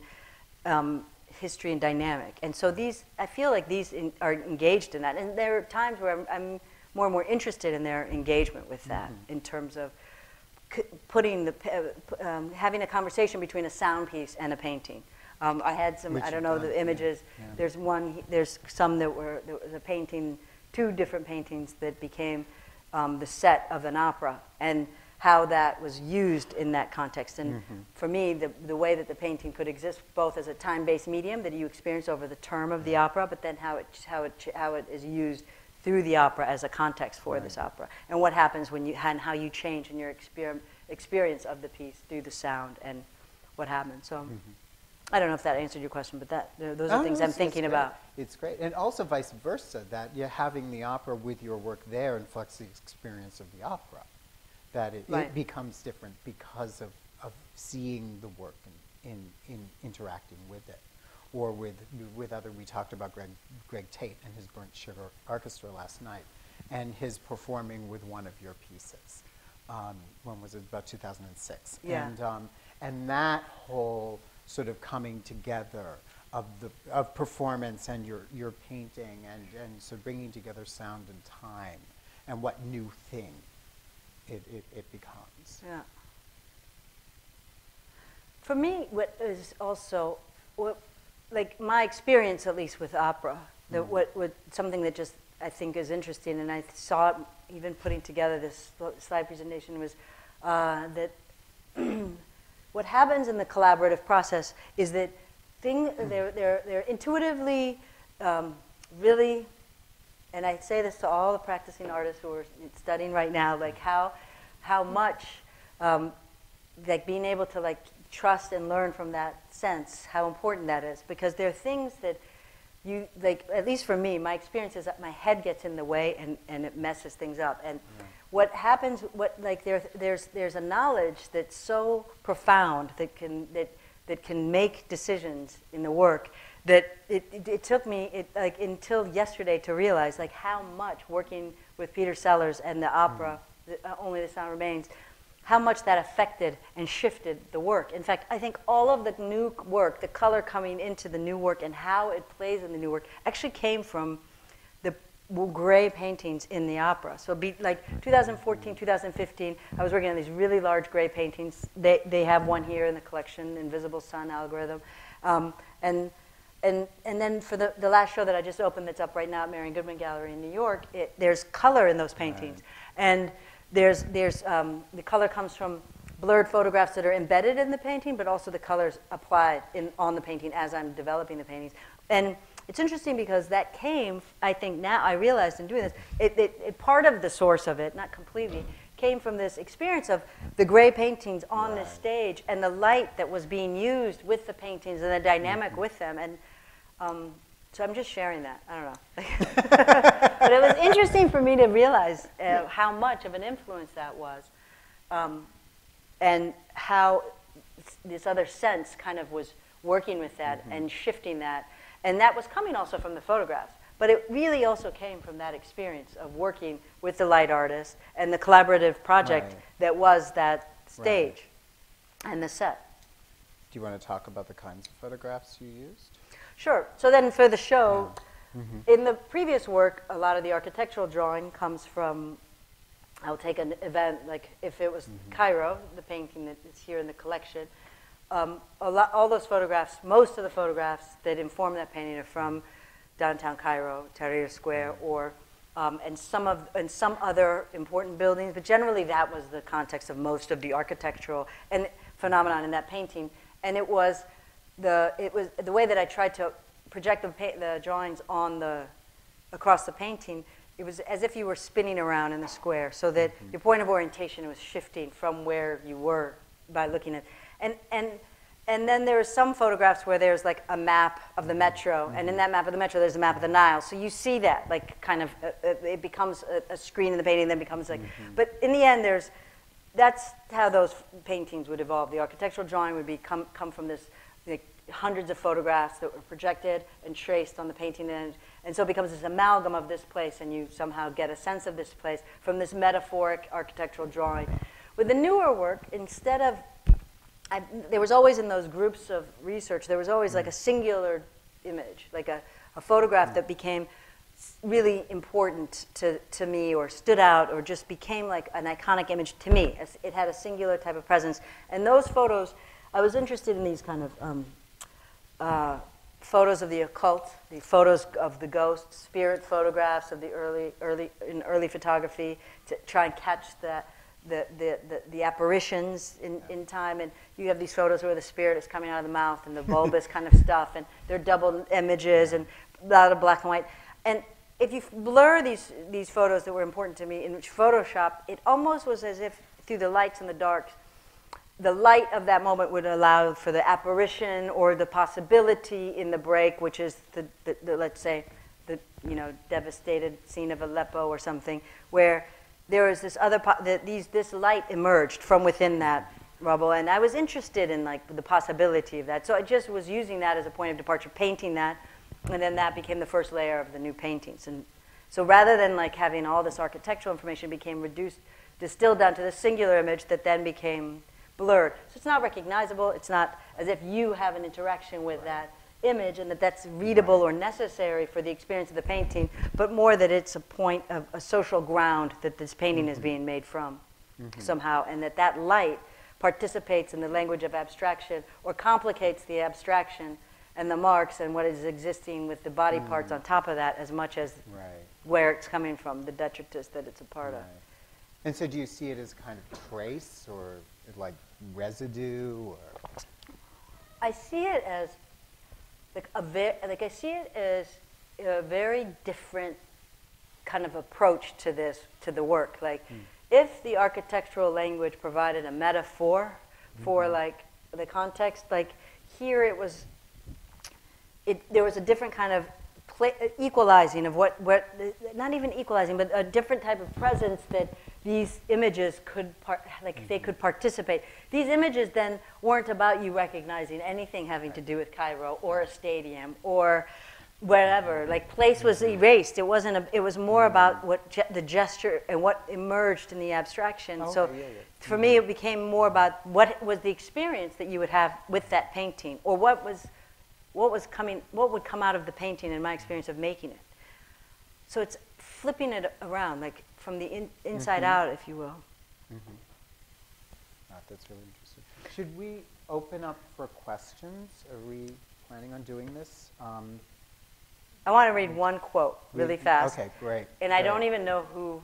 um, history and dynamic. And so these i feel like these in, are engaged in that. And there are times where I'm, I'm more and more interested in their engagement with that in terms of c- putting the uh, um, having a conversation between a sound piece and a painting. Um, i had some Which i don't know, the images. yeah. there's one there's some that were there was a painting two different paintings that became um, the set of an opera. And how that was used in that context and Mm-hmm. for me the, the way that the painting could exist both as a time-based medium that you experience over the term of the opera but then how it how it how it is used through the opera as a context for this opera and what happens when you and how you change in your exper- experience of the piece through the sound and what happens so I don't know if that answered your question, but that those are Oh, things I'm thinking great. about. It's great. And also vice versa, that you're having the opera with your work there inflects the experience of the opera. That it, Right. it becomes different because of, of seeing the work and in, in interacting with it. Or with, with other, we talked about Greg, Greg Tate and his Burnt Sugar Orchestra last night, and his performing with one of your pieces. Um, when was it? About 2006. Yeah. And, um, and that whole sort of coming together of the of performance and your your painting and and so bringing together sound and time and what new thing it, it, it becomes. Yeah. For me, what is also, what, like my experience at least with opera, that what, what something that just I think is interesting, and I saw it even putting together this slide presentation was uh, that what happens in the collaborative process is that thing they're, they're, they're intuitively um, really and I say this to all the practicing artists who are studying right now, like how, how much, um, like being able to like trust and learn from that sense, how important that is, because there are things that you, like, at least for me, my experience is that my head gets in the way and, and it messes things up. And what happens, what, like, there, there's, there's a knowledge that's so profound that can, that, that can make decisions in the work that it, it, it, took me it, like until yesterday to realize like how much working with Peter Sellars and the opera mm. the, uh, Only the Sound Remains, how much that affected and shifted the work. In fact, I think all of the new work, the color coming into the new work and how it plays in the new work, actually came from the gray paintings in the opera. So be like 2014, 2015, I was working on these really large gray paintings. They, they have one here in the collection, Invisible Sun Algorithm. Um, and and, and then for the, the last show that I just opened that's up right now at Marian Goodman Gallery in New York, it, there's color in those paintings. Right. And there's, there's, um, the color comes from blurred photographs that are embedded in the painting, but also the colors applied in, on the painting as I'm developing the paintings. And it's interesting because that came, I think now I realized in doing this, it, it, it part of the source of it, not completely, came from this experience of the gray paintings on right. the stage and the light that was being used with the paintings and the dynamic mm-hmm. with them. And um, so I'm just sharing that. I don't know. but it was interesting for me to realize uh, how much of an influence that was. Um, and how this other sense kind of was working with that mm-hmm. and shifting that. And that was coming also from the photographs. But it really also came from that experience of working with the light artist and the collaborative project right. that was that stage right. and the set. Do you want to talk about the kinds of photographs you used? Sure. So then for the show, mm-hmm. in the previous work, a lot of the architectural drawing comes from, I'll take an event, like if it was mm-hmm. Cairo, the painting that is here in the collection, um, lot, all those photographs, most of the photographs that inform that painting are from downtown Cairo, Tahrir Square, or um, and some of and some other important buildings. But generally, that was the context of most of the architectural and phenomenon in that painting. And it was the, it was, the way that I tried to project the, the drawings on the, across the painting, it was as if you were spinning around in the square, so that mm-hmm. your point of orientation was shifting from where you were by looking at. And, and, and then there are some photographs where there's like a map of the metro, mm-hmm. and in that map of the metro, there's a map of the Nile. So you see that, like, kind of, uh, uh, it becomes a, a, screen in the painting, then becomes like, mm-hmm. but in the end, there's, that's how those paintings would evolve. The architectural drawing would be come, come from this like, hundreds of photographs that were projected and traced on the painting and, and so it becomes this amalgam of this place and you somehow get a sense of this place from this metaphoric architectural drawing with the newer work instead of I, there was always in those groups of research there was always like a singular image like a, a photograph that became really important to, to me or stood out or just became like an iconic image to me. It had a singular type of presence. And those photos I was interested in these kind of um, uh, photos of the occult, the photos of the ghosts, spirit photographs of the early, early, in early photography to try and catch that, the, the, the, the, apparitions in, in time. And you have these photos where the spirit is coming out of the mouth and the bulbous kind of stuff, and they're double images and a lot of black and white. And if you blur these, these photos that were important to me in Photoshop, it almost was as if through the lights and the darks, the light of that moment would allow for the apparition or the possibility in the break, which is the, the, the, let's say the you know devastated scene of Aleppo or something, where there is this other po- the, these this light emerged from within that rubble, and I was interested in like the possibility of that. So I just was using that as a point of departure, painting that, and then that became the first layer of the new paintings. And so rather than like having all this architectural information, became reduced, distilled down to this singular image that then became blurred. So it's not recognizable. It's not as if you have an interaction with that image and that that's readable or necessary for the experience of the painting, but more that it's a point of a social ground that this painting mm-hmm. is being made from mm-hmm. somehow, and that that light participates in the language of abstraction or complicates the abstraction and the marks and what is existing with the body mm-hmm. parts on top of that as much as right. where it's coming from, the detritus that it's a part of. And so do you see it as kind of trace or like residue or? I see it as like a ve- like I see it as a very different kind of approach to this to the work. Like hmm. if the architectural language provided a metaphor for mm-hmm. like the context, like here it was it, there was a different kind of pla equalizing of what, what, not even equalizing, but a different type of presence that these images could, par- like they mm-hmm. could participate. These images then weren't about you recognizing anything having to do with Cairo or a stadium or wherever. Mm-hmm. Like place was mm-hmm. erased. It wasn't. A, it was more about what ge- the gesture and what emerged in the abstraction. so yeah, yeah. for me, it became more about what was the experience that you would have with that painting, or what was, what was coming, what would come out of the painting in my experience of making it. So it's flipping it around, like from the in, inside out, if you will. Ah, that's really interesting. Should we open up for questions? Are we planning on doing this? Um, I want to read one quote really fast. Okay, great. And I don't even know who.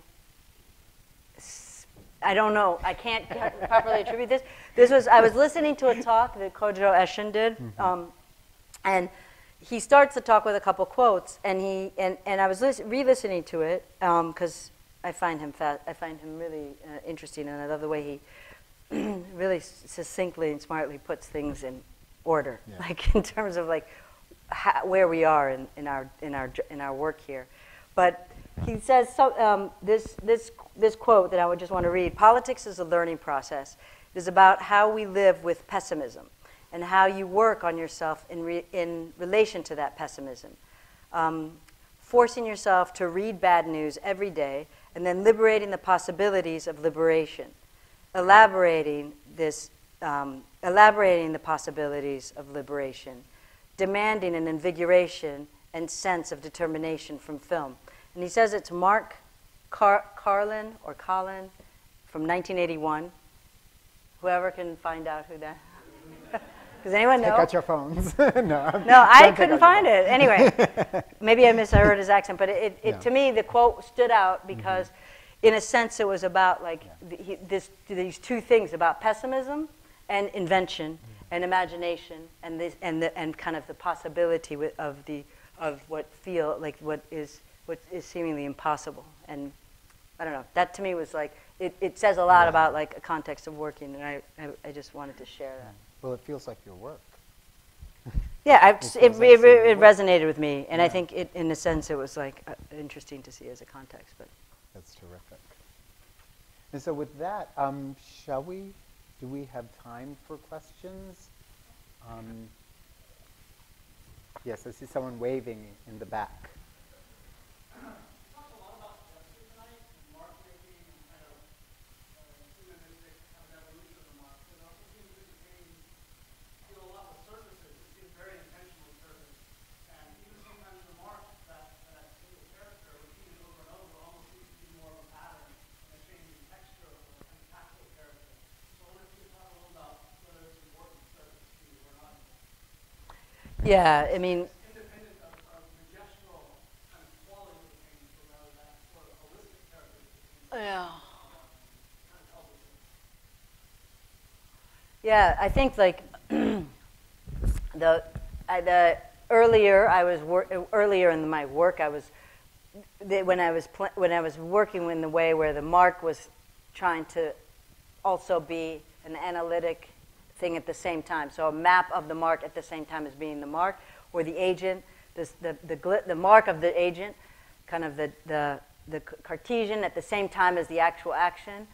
I don't know. I can't properly attribute this. This was I was listening to a talk that Kodwo Eshun did, Mm-hmm. um, and he starts the talk with a couple quotes, and he and, and I was lis- re-listening to it because I find him fa- I find him really uh, interesting, and I love the way he really succinctly and smartly puts things in order, Yeah. like in terms of like ha- where we are in, in our in our in our work here. But he says so, um, this this this quote that I would just want to read: "Politics is a learning process. It is about how we live with pessimism, and how you work on yourself in re- in relation to that pessimism." Um, forcing yourself to read bad news every day, and then liberating the possibilities of liberation elaborating this, um, elaborating the possibilities of liberation, demanding an invigoration and sense of determination from film. And he says it's Mark Car- Carlin or Colin from 1981. Whoever can find out who that. Does anyone Take know? out your phones. no. No, I couldn't find it. Anyway, maybe I misheard his accent, but it, it, Yeah. to me, the quote stood out mm-hmm. because, in a sense, it was about like the, he, this, these two things about pessimism and invention mm-hmm. and imagination and this and the, and kind of the possibility of the of what feel like what is what is seemingly impossible. And I don't know. That to me was like it, it says a lot Yeah. about like a context of working, and I, I, I just wanted to share that. Mm-hmm. Well, it feels like your work. Yeah, I, It it, it, like it, work. resonated with me, and I think it, in a sense it was like uh, interesting to see as a context. But That's terrific. And so with that, um, shall we, do we have time for questions? Um, yes, I see someone waving in the back. Yeah, I mean, yeah, yeah. I think like the I, the earlier I was wor- earlier in my work, I was when I was pl- when I was working in the way where the mark was trying to also be an analytic thing at the same time. So a map of the mark at the same time as being the mark, or the agent, this, the, the, the mark of the agent, kind of the, the, the Cartesian at the same time as the actual action.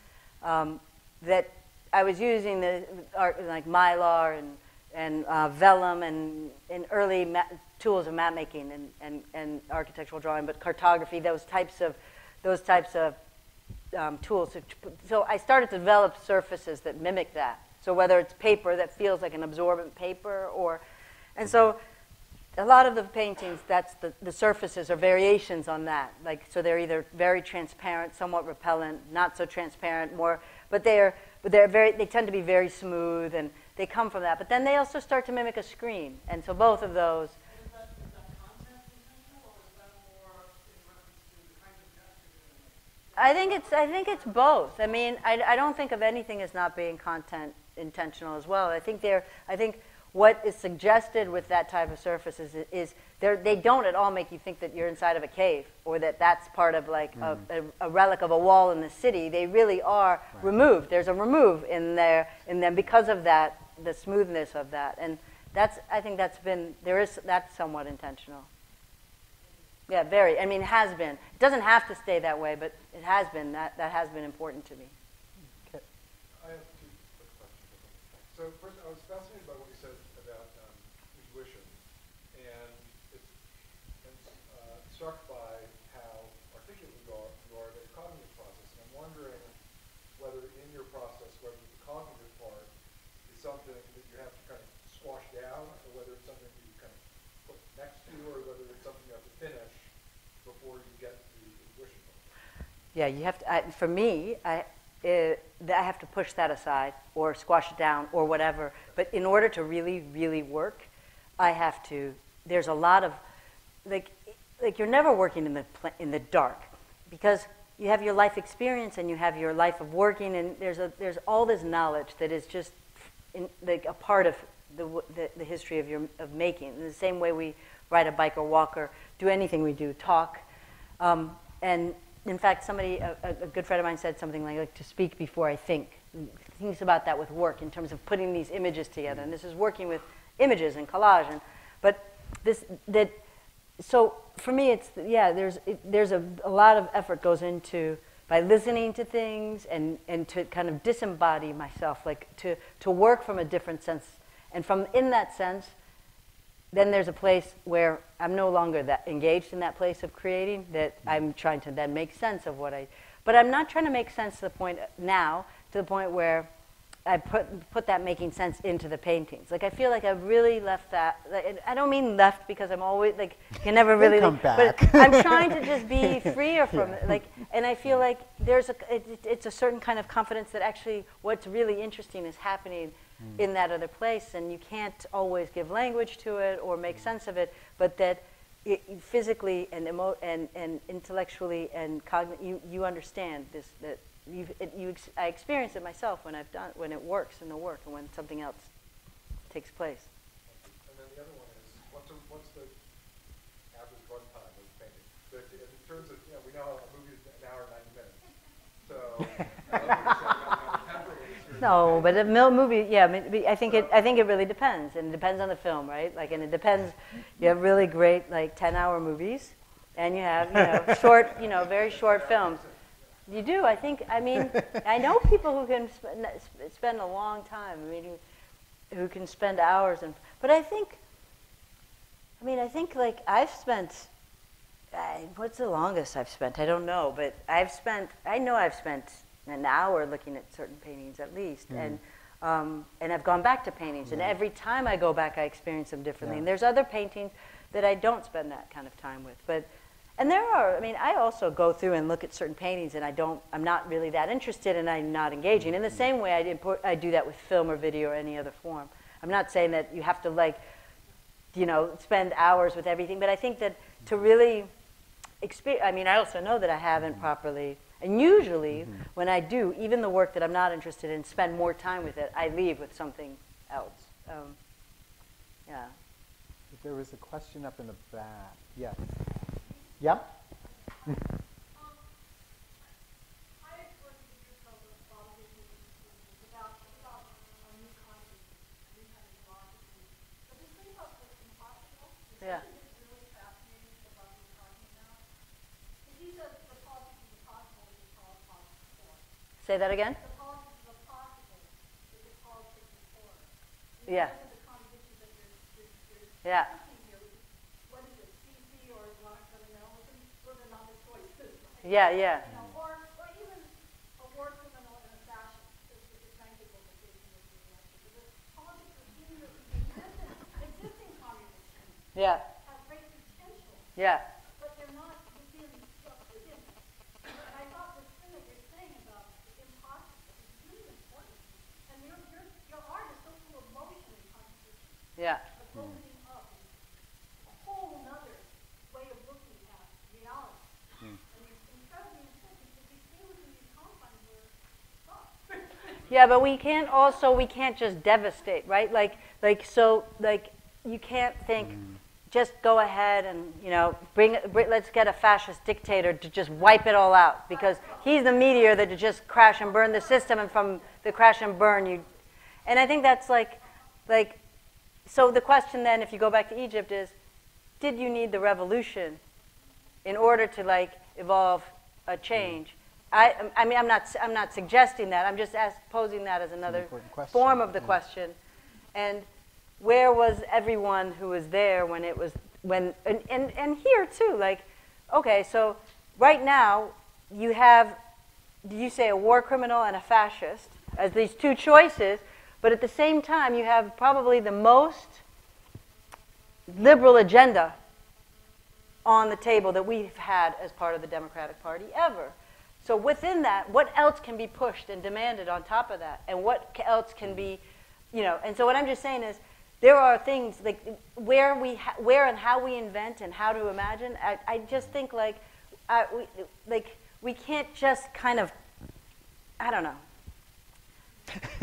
Um, that I was using the art, like Mylar and, and uh, vellum and, and early tools of map making and, and, and architectural drawing, but cartography, those types of, those types of um, tools. to- So I started to develop surfaces that mimic that. So whether it's paper that feels like an absorbent paper, or, and so mm-hmm. a lot of the paintings, that's the, the surfaces are variations on that. Like so, they're either very transparent, somewhat repellent, not so transparent, more, but they're but they're very they tend to be very smooth and they come from that. But then they also start to mimic a screen, and so both of those. I think it's I think it's both. I mean, I, I don't think of anything as not being content intentional as well. I think they're I think what is suggested with that type of surface is, is they're- don't at all make you think that you're inside of a cave or that that's part of like a, mm. a, a relic of a wall in the city. They really are removed. There's a remove in there in them because of that, the smoothness of that, and that's I think that's been there is that's somewhat intentional. Yeah, very. I mean, it has been. It doesn't have to stay that way, but it has been. That that has been important to me. Okay. I have two quick questions. I think. So first, I was fascinated by what you said about um, intuition, and it's and, uh, struck by how articulate you are, you are about your cognitive process. And I'm wondering whether in your process, whether the cognitive part is something that you have to kind of squash down, or whether it's something that you kind of put next to, or whether it's something you have to finish before you get to the intuition part. Yeah, you have to. I, for me, I. Uh, I have to push that aside or squash it down or whatever. But in order to really, really work, I have to. There's a lot of, like, like you're never working in the in the dark, because you have your life experience and you have your life of working, and there's a there's all this knowledge that is just, in, like a part of the, the the history of your of making. In the same way we ride a bike or walk or do anything we do, talk, um, and in fact, somebody, a, a good friend of mine said something like, like, to speak before I think. Thinks about that with work in terms of putting these images together. And this is working with images and collage. And, but this, that, so for me, it's, yeah, there's, it, there's a, a lot of effort goes into, by listening to things and, and to kind of disembody myself, like to, to work from a different sense. And from in that sense, then there's a place where I'm no longer that engaged in that place of creating, that mm-hmm. I'm trying to then make sense of what I, but I'm not trying to make sense to the point now, to the point where I put, put that making sense into the paintings. Like I feel like I've really left that, like, I don't mean left because I'm always, like, can never really, come but back. I'm trying to just be freer from Yeah. it, like, and I feel like there's a, it- it's a certain kind of confidence that actually what's really interesting is happening in that other place, and you can't always give language to it or make mm. sense of it, but that it, physically and, emo- and, and intellectually and cogn- you, you understand this, that you've, it, you ex- I experience it myself when I've done, when it works in the work and when something else takes place. And then the other one is, what's, a, what's the average runtime of painting? The, in terms of, you know, we know a movie is an hour and 90 minutes. So, I don't think it's about temporally. No, but a mil- movie, yeah, I mean, I think it, I think it really depends, and it depends on the film, right? Like, and it depends. You have really great like ten-hour movies, and you have you know short, you know, very short films. You do, I think. I mean, I know people who can sp- sp- spend a long time. I mean, who, who can spend hours, and but I think. I mean, I think like I've spent. I, what's the longest I've spent? I don't know, but I've spent. I know I've spent an hour looking at certain paintings at least, hmm. and um, and I've gone back to paintings, and every time I go back, I experience them differently. Yeah. And there's other paintings that I don't spend that kind of time with, but. And there are, I mean, I also go through and look at certain paintings, and I don't, I'm not really that interested, and I'm not engaging. In the mm-hmm. same way, I, import, I do that with film or video or any other form. I'm not saying that you have to like you know, spend hours with everything. But I think that to mm-hmm. really experience, I mean, I also know that I haven't mm-hmm. properly, and usually when I do, even the work that I'm not interested in, spend more time with it, I leave with something else. Um, yeah. There was a question up in the back. Yes. Yep. Yeah. Say that again? Yeah. Yeah. Yeah, yeah. Yeah. Yeah. but they're not within stuff within. And I thought this thing that you're saying about the impossible is really important. And your, your, your art is so full of motion and composition, Yeah. of opening up and a whole nother way of looking at reality. And it's incredibly important because we hmm. Yeah, but we can't also, we can't just devastate, right? Like, like, so, like, you can't think, hmm. just go ahead and, you know, bring, bring, let's get a fascist dictator to just wipe it all out because he's the meteor that to just crash and burn the system and from the crash and burn you. And I think that's like, like, so the question then, if you go back to Egypt is, did you need the revolution in order to like evolve a change? I, I mean, I'm not, I'm not suggesting that. I'm just ask, posing that as another question, form of the yeah. question. And where was everyone who was there when it was, when, and, and, and here too, like, okay, so right now you have, you say a war criminal and a fascist as these two choices, but at the same time you have probably the most liberal agenda on the table that we've had as part of the Democratic Party ever. So within that, what else can be pushed and demanded on top of that, and what else can be, you know? And so what I'm just saying is, there are things like where we, where and how we invent and how to imagine. I, I just think like, I, we, like we can't just kind of, I don't know,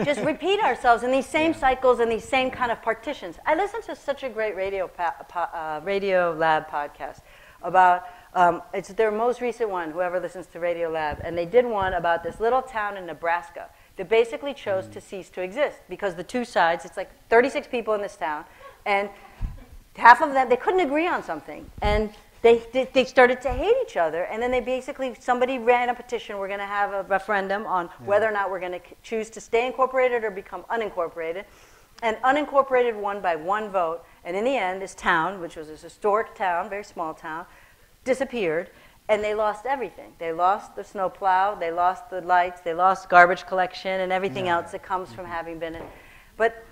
just repeat ourselves in these same cycles and these same kind of partitions. I listened to such a great radio uh, Radiolab podcast about um, it's their most recent one. Whoever listens to Radiolab, and they did one about this little town in Nebraska that basically chose to cease to exist because the two sides. It's like 36 people in this town, and half of them they couldn't agree on something and they, they, started to hate each other and then they basically somebody ran a petition we're going to have a referendum on whether or not we're going to choose to stay incorporated or become unincorporated. And unincorporated won by one vote and in the end this town which was this historic town very small town disappeared and they lost everything. They lost the snow plow, they lost the lights they lost garbage collection and everything else that comes from mm-hmm. having been in but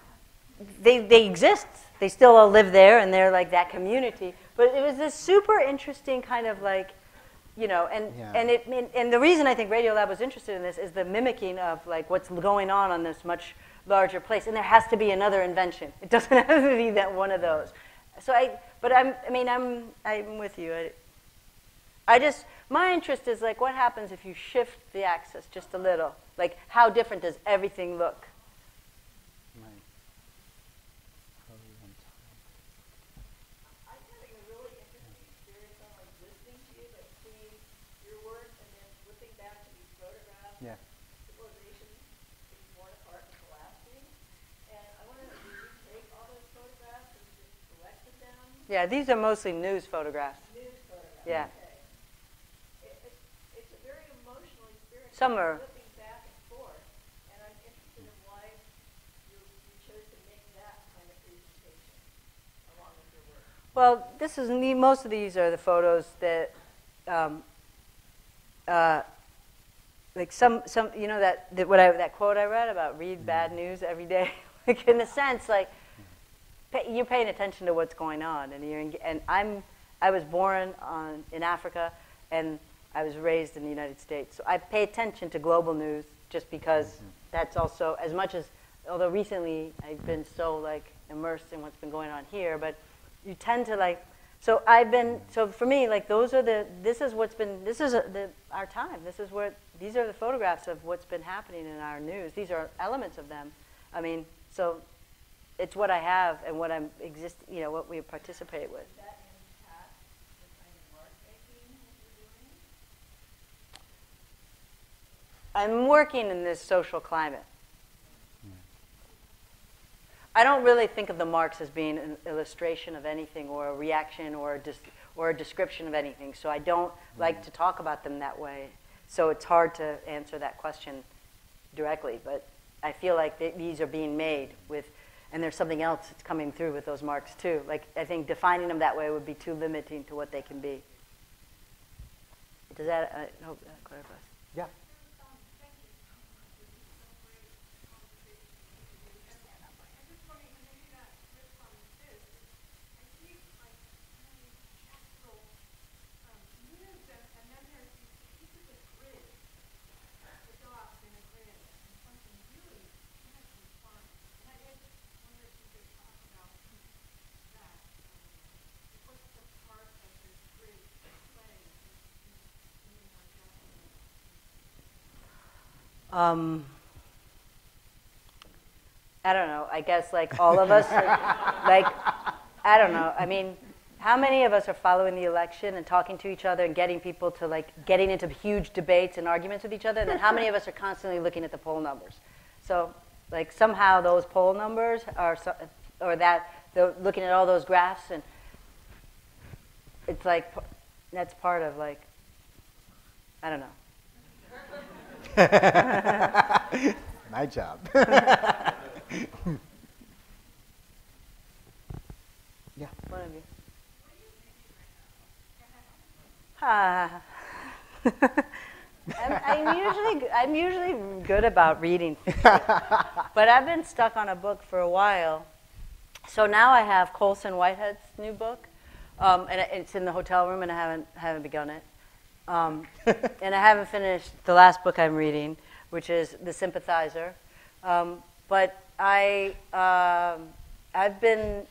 they, they exist. They still all live there and they're like that community. But it was this super interesting kind of like, you know, and, Yeah. and, it, and, the reason I think Radiolab was interested in this is the mimicking of like what's going on on this much larger place. And there has to be another invention. It doesn't have to be that one of those. So I, but I'm, I mean, I'm, I'm with you. I, I just, my interest is like what happens if you shift the axis just a little? Like how different does everything look? Right. Probably one time. I'm having a really interesting experience on like listening to you, like seeing your work and then flipping back to these photographs. Yeah. Civilization being torn apart and collapsing. And I wonder, do you take all those photographs and just collected them? Yeah, these are mostly news photographs. News photographs. Yeah. Okay. It, it's, it's a very emotional experience. Some are- Flipping back and forth. And I'm interested in why you, you chose to make that kind of presentation along with your work. Well, this is ne- most of these are the photos that, um, uh, like some some you know that, that what I that quote I read about read bad news every day. like in a sense, like pay, you're paying attention to what's going on, and you're and I'm I was born on in Africa, and I was raised in the United States, so I pay attention to global news just because mm-hmm. that's also as much as although recently I've been so like immersed in what's been going on here, but you tend to like so I've been mm-hmm. so for me like those are the this is what's been this is a, the our time. This is what these are the photographs of what's been happening in our news. These are elements of them. I mean so it's what I have and what I'm exist you know what we participate with Does that impact the kind of art making that you're doing? I'm working in this social climate. I don't really think of the marks as being an illustration of anything or a reaction or a, or a description of anything. So I don't like to talk about them that way. So it's hard to answer that question directly. But I feel like th- these are being made with, and there's something else that's coming through with those marks too. Like I think defining them that way would be too limiting to what they can be. Does that? Uh, I hope that clarifies. Yeah. Um, I don't know. I guess like all of us, are, like, I don't know. I mean, how many of us are following the election and talking to each other and getting people to like getting into huge debates and arguments with each other? And then how many of us are constantly looking at the poll numbers? So, like somehow those poll numbers are, or that looking at all those graphs and it's like that's part of like I don't know. My job. yeah. One of you. Ah. I'm, I'm usually I'm usually good about reading, but I've been stuck on a book for a while. So now I have Colson Whitehead's new book, um, and it's in the hotel room, and I haven't haven't begun it. Um, and I haven't finished the last book I'm reading, which is The Sympathizer. Um, but I um, I've been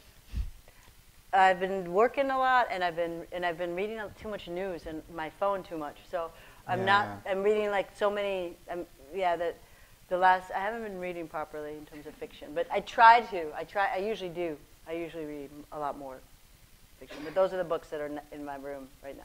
I've been working a lot, and I've been and I've been reading too much news and my phone too much. So I'm not. I'm reading like so many. Um, yeah, that the last I haven't been reading properly in terms of fiction, but I try to. I try. I usually do. I usually read a lot more fiction, but those are the books that are in my room right now.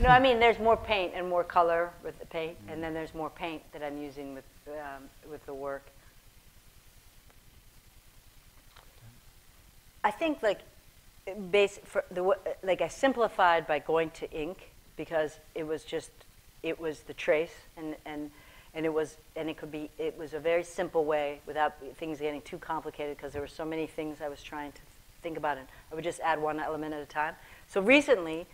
No, I mean there's more paint and more color with the paint, and then there's more paint that I'm using with um, with the work. I think like base for the like I simplified by going to ink because it was just it was the trace and and and it was and it could be it was a very simple way without things getting too complicated because there were so many things I was trying to think about and I would just add one element at a time. So recently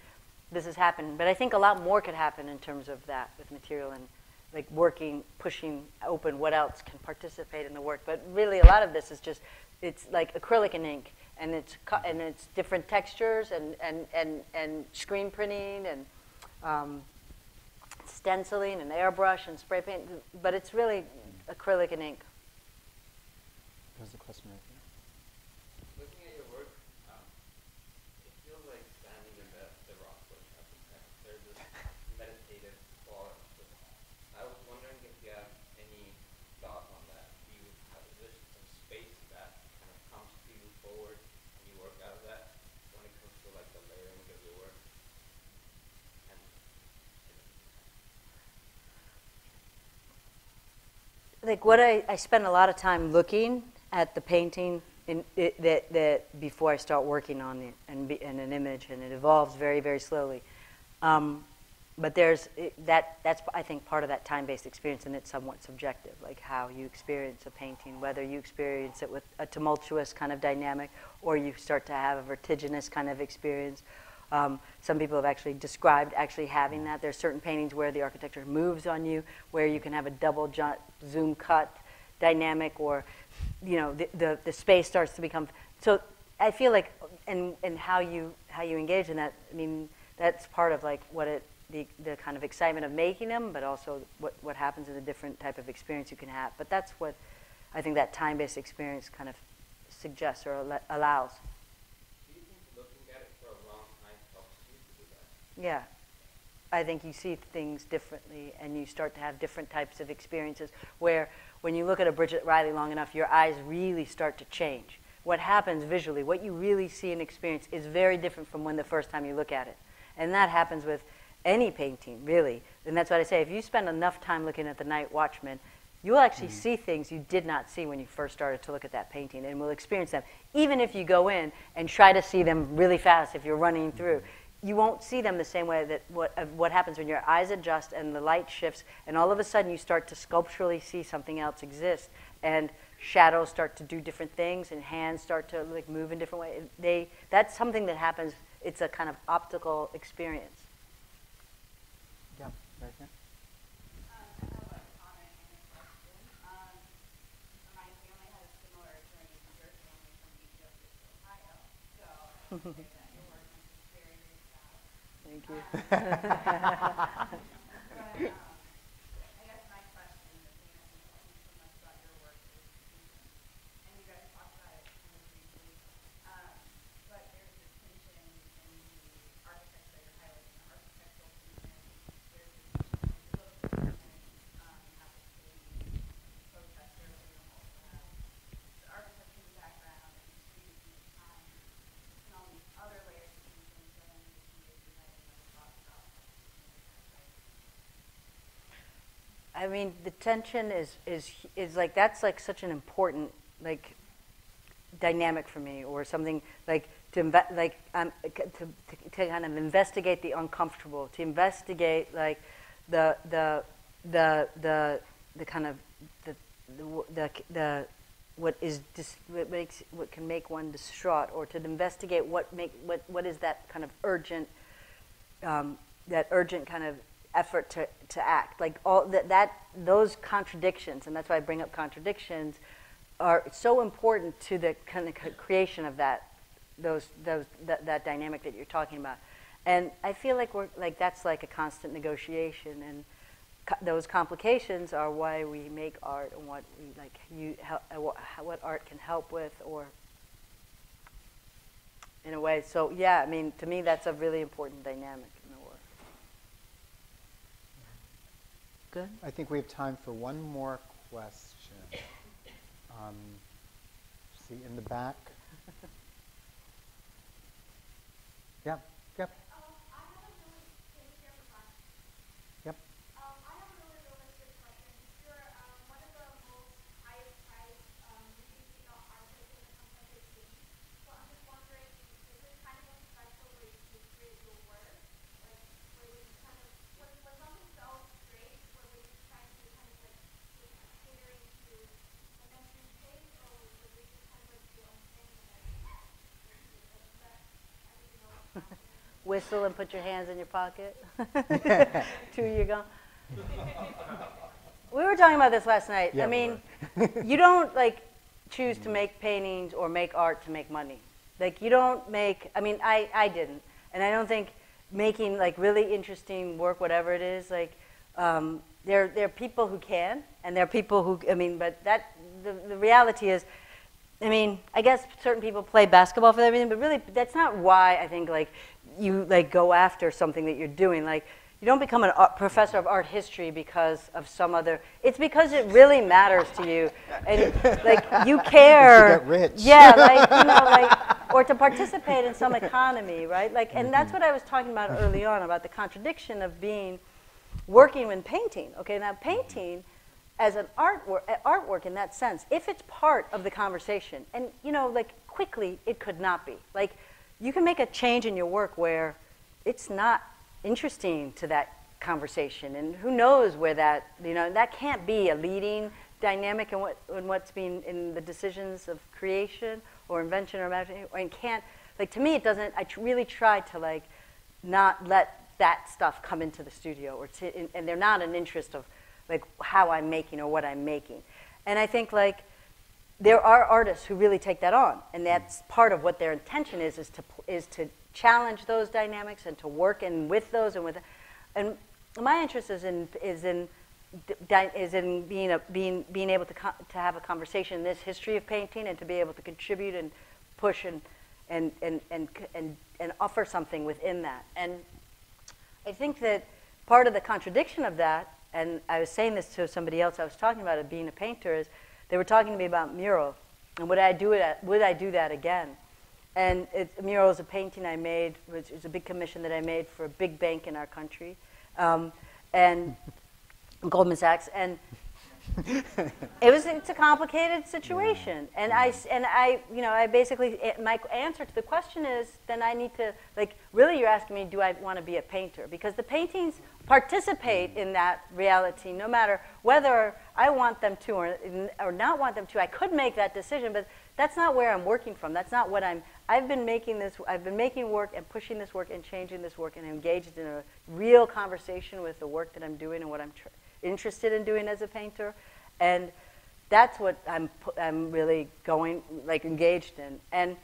this has happened, but I think a lot more could happen in terms of that with material and like working, pushing open what else can participate in the work. But really, a lot of this is just it's like acrylic and ink, and it's and it's different textures and and and and screen printing and um, stenciling and airbrush and spray paint. But it's really acrylic and ink. There's a question right there. Looking at your work, um, it feels like standing in the, the rock bush. I think that there's this meditative quality to it. I was wondering if you have any thought on that. Do you have is there some space that kind of comes to you forward and you work out of that when it comes to like the layering of your work? And, like what I, I spend a lot of time looking at the painting in, it, that, that before I start working on it and, be, and an image, and it evolves very, very slowly. Um, but there's that. That's I think part of that time-based experience, and it's somewhat subjective, like how you experience a painting, whether you experience it with a tumultuous kind of dynamic, or you start to have a vertiginous kind of experience. Um, some people have actually described actually having that. There's certain paintings where the architecture moves on you, where you can have a double zoom cut dynamic, or you know the, the, the space starts to become. So I feel like, and and how you how you engage in that. I mean, that's part of like what it the the kind of excitement of making them, but also what what happens in the different type of experience you can have. But that's what I think that time-based experience kind of suggests or al- allows. do you think looking at it for a long time helps you to do that? Yeah. I think you see things differently and you start to have different types of experiences where when you look at a Bridget Riley long enough, your eyes really start to change. What happens visually, what you really see and experience is very different from when the first time you look at it. And that happens with any painting, really. And that's what I say. If you spend enough time looking at the Night Watchman, you'll actually mm-hmm. see things you did not see when you first started to look at that painting and will experience them. Even if you go in and try to see them really fast if you're running through, mm-hmm. You won't see them the same way that what, uh, what happens when your eyes adjust and the light shifts and all of a sudden you start to sculpturally see something else exist and shadows start to do different things and hands start to like move in different ways. They, that's something that happens, it's a kind of optical experience. Yeah, right here. Um, I have a comment and a question. Um, my family had a similar journey to your family from Thank you. But, um, I guess my question, the thing I think I think so much about your work is inclusion. And you guys talked about it kind of briefly. Um, but there's this tension in the architecture that you're highlighting, the architectural tension. There's this tension in the political tension. Um, you have the city protester, but you also have the architecture background and the streets and the time. And all these other layers of tension going into the issue that you never thought about. Right? I mean, the tension is, is, is like, that's like such an important, like, dynamic for me, or something like to, inve- like, um, to, to, to kind of investigate the uncomfortable, to investigate, like, the, the, the, the, the kind of, the, the, the, the what is dis- what makes what can make one distraught, or to investigate what make what what is that kind of urgent um, that urgent kind of effort to, to act. Like all that, that those contradictions, and that's why I bring up contradictions, are so important to the kind of creation of that those those that, that dynamic that you're talking about. And I feel like we're like that's like a constant negotiation, and co- those complications are why we make art and what we like you uh, what art can help with or in a way. So yeah, I mean, to me, that's a really important dynamic in the work. Good. I think we have time for one more question. Um, see in the back. Yep, yep, Um, I have a really, can you hear me fine? yep. Um, I have a really realistic question. You're, um, one of the most highest priced, um, leading female artists in the contemporary scene. So I'm just wondering, is it kind of a special way to create your work? Like, where you kind of, when, when something sells great, where were you trying to kind of like, was catering to a mainstream taste, or was it just kind of like your own thing and then, like, let everything else happen? Whistle and put your hands in your pocket. Two years gone. We were talking about this last night. Yeah, I we mean, you don't like choose to make paintings or make art to make money. Like you don't make. I mean, I I didn't, and I don't think making like really interesting work, whatever it is, like um, there there are people who can, and there are people who. I mean, but that the the reality is. I mean, I guess certain people play basketball for everything, but really, that's not why I think like you like go after something that you're doing. Like, you don't become a professor of art history because of some other. It's because it really matters to you, and like you care. get rich. Yeah, like you know, like or to participate in some economy, right? Like, and that's mm-hmm. what I was talking about early on about the contradiction of being working with painting. Okay, now mm-hmm. painting as an artwork, artwork in that sense, if it's part of the conversation, and you know, like quickly, it could not be. Like, you can make a change in your work where it's not interesting to that conversation, and who knows where that, you know, that can't be a leading dynamic in what in what's being in the decisions of creation or invention or imagination, it can't. Like to me, it doesn't. I really try to like not let that stuff come into the studio, or to, and, and they're not an interest of like how I'm making or what I'm making. And I think like there are artists who really take that on, and that's part of what their intention is is to is to challenge those dynamics and to work in with those and with. And my interest is in is in is in being a, being being able to to have a conversation in this history of painting and to be able to contribute and push and and and and and, and offer something within that. And I think that part of the contradiction of that, and I was saying this to somebody else I was talking about it being a painter, is they were talking to me about mural and would I do it? Would I do that again? And it, mural is a painting I made, which is a big commission that I made for a big bank in our country, um, and Goldman Sachs, and it was it's a complicated situation and i and i you know i basically my answer to the question is then i need to like really you're asking me do i want to be a painter because the paintings participate in that reality no matter whether i want them to or, or not want them to. I could make that decision but that's not where i'm working from. That's not what i'm i've been making this i've been making work and pushing this work and changing this work and engaged in a real conversation with the work that i'm doing and what i'm interested in doing as a painter, and that's what I'm I'm really going like engaged in. And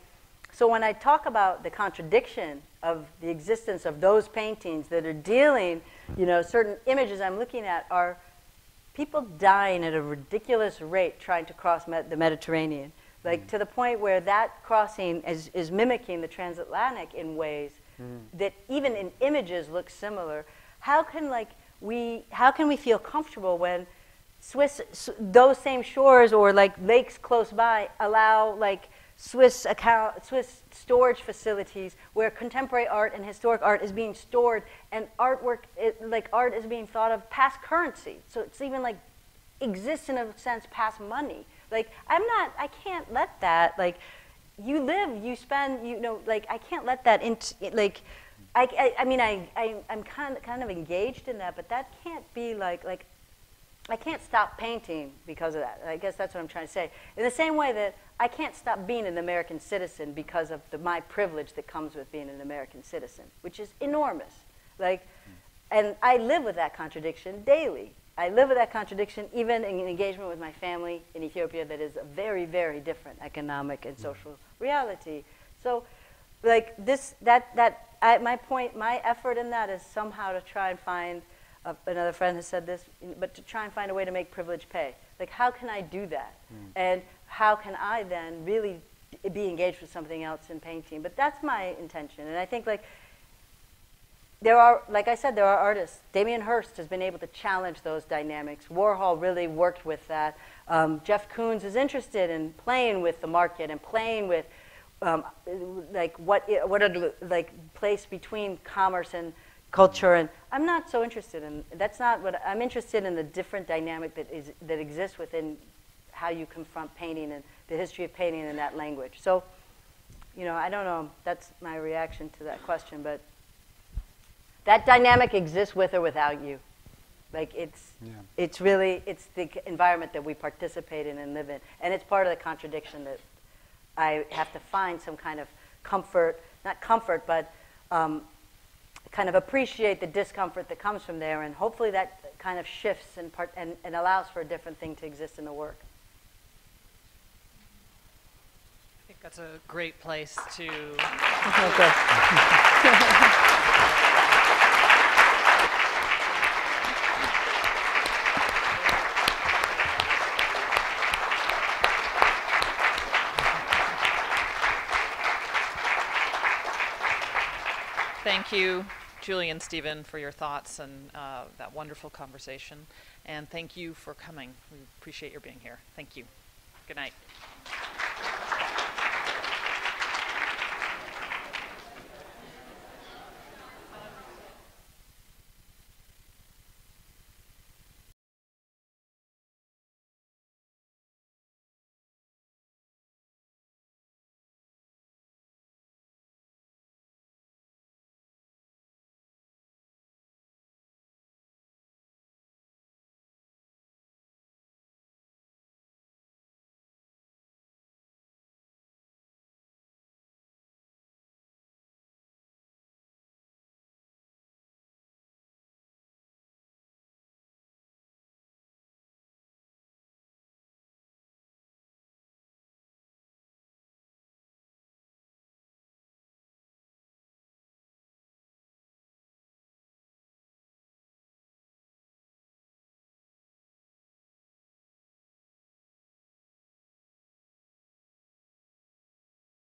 So when I talk about the contradiction of the existence of those paintings that are dealing, you know, certain images I'm looking at are people dying at a ridiculous rate trying to cross med- the Mediterranean, like mm. to the point where that crossing is, is mimicking the transatlantic in ways mm. that even in images look similar. How can like we how can we feel comfortable when Swiss those same shores or like lakes close by allow like Swiss account, Swiss storage facilities where contemporary art and historic art is being stored and artwork it, like art is being thought of past currency. So it's even like exists in a sense past money. Like I'm not I can't let that like you live, you spend, you know, like I can't let that into like I, I, I mean I, I I'm kind of, kind of engaged in that, but that can't be like like I can't stop painting because of that. I guess that's what I'm trying to say. In the same way that I can't stop being an American citizen because of the, my privilege that comes with being an American citizen, which is enormous. Like, and I live with that contradiction daily. I live with that contradiction even in engagement with my family in Ethiopia that is a very, very different economic and social reality. So, like this, that, that, I, my point, my effort in that is somehow to try and find uh, another friend has said this, but to try and find a way to make privilege pay. Like, how can I do that? And how can I then really be engaged with something else in painting? But that's my intention. And I think, like, there are, like I said, there are artists. Damien Hirst has been able to challenge those dynamics. Warhol really worked with that. Um, Jeff Koons is interested in playing with the market and playing with, um, like, what, what a, like, place between commerce and culture. And I'm not so interested in, that's not what, I'm interested in the different dynamic that, is, that exists within how you confront painting and the history of painting in that language. So, you know, I don't know, that's my reaction to that question, but that dynamic exists with or without you. Like it's, Yeah. it's really, it's the environment that we participate in and live in. And it's part of the contradiction that I have to find some kind of comfort, not comfort, but um, kind of appreciate the discomfort that comes from there. And hopefully that kind of shifts and, part, and, and allows for a different thing to exist in the work. I think that's a great place to Thank you, Julie and Steven, for your thoughts and uh, that wonderful conversation. And thank you for coming. We appreciate your being here. Thank you. Good night.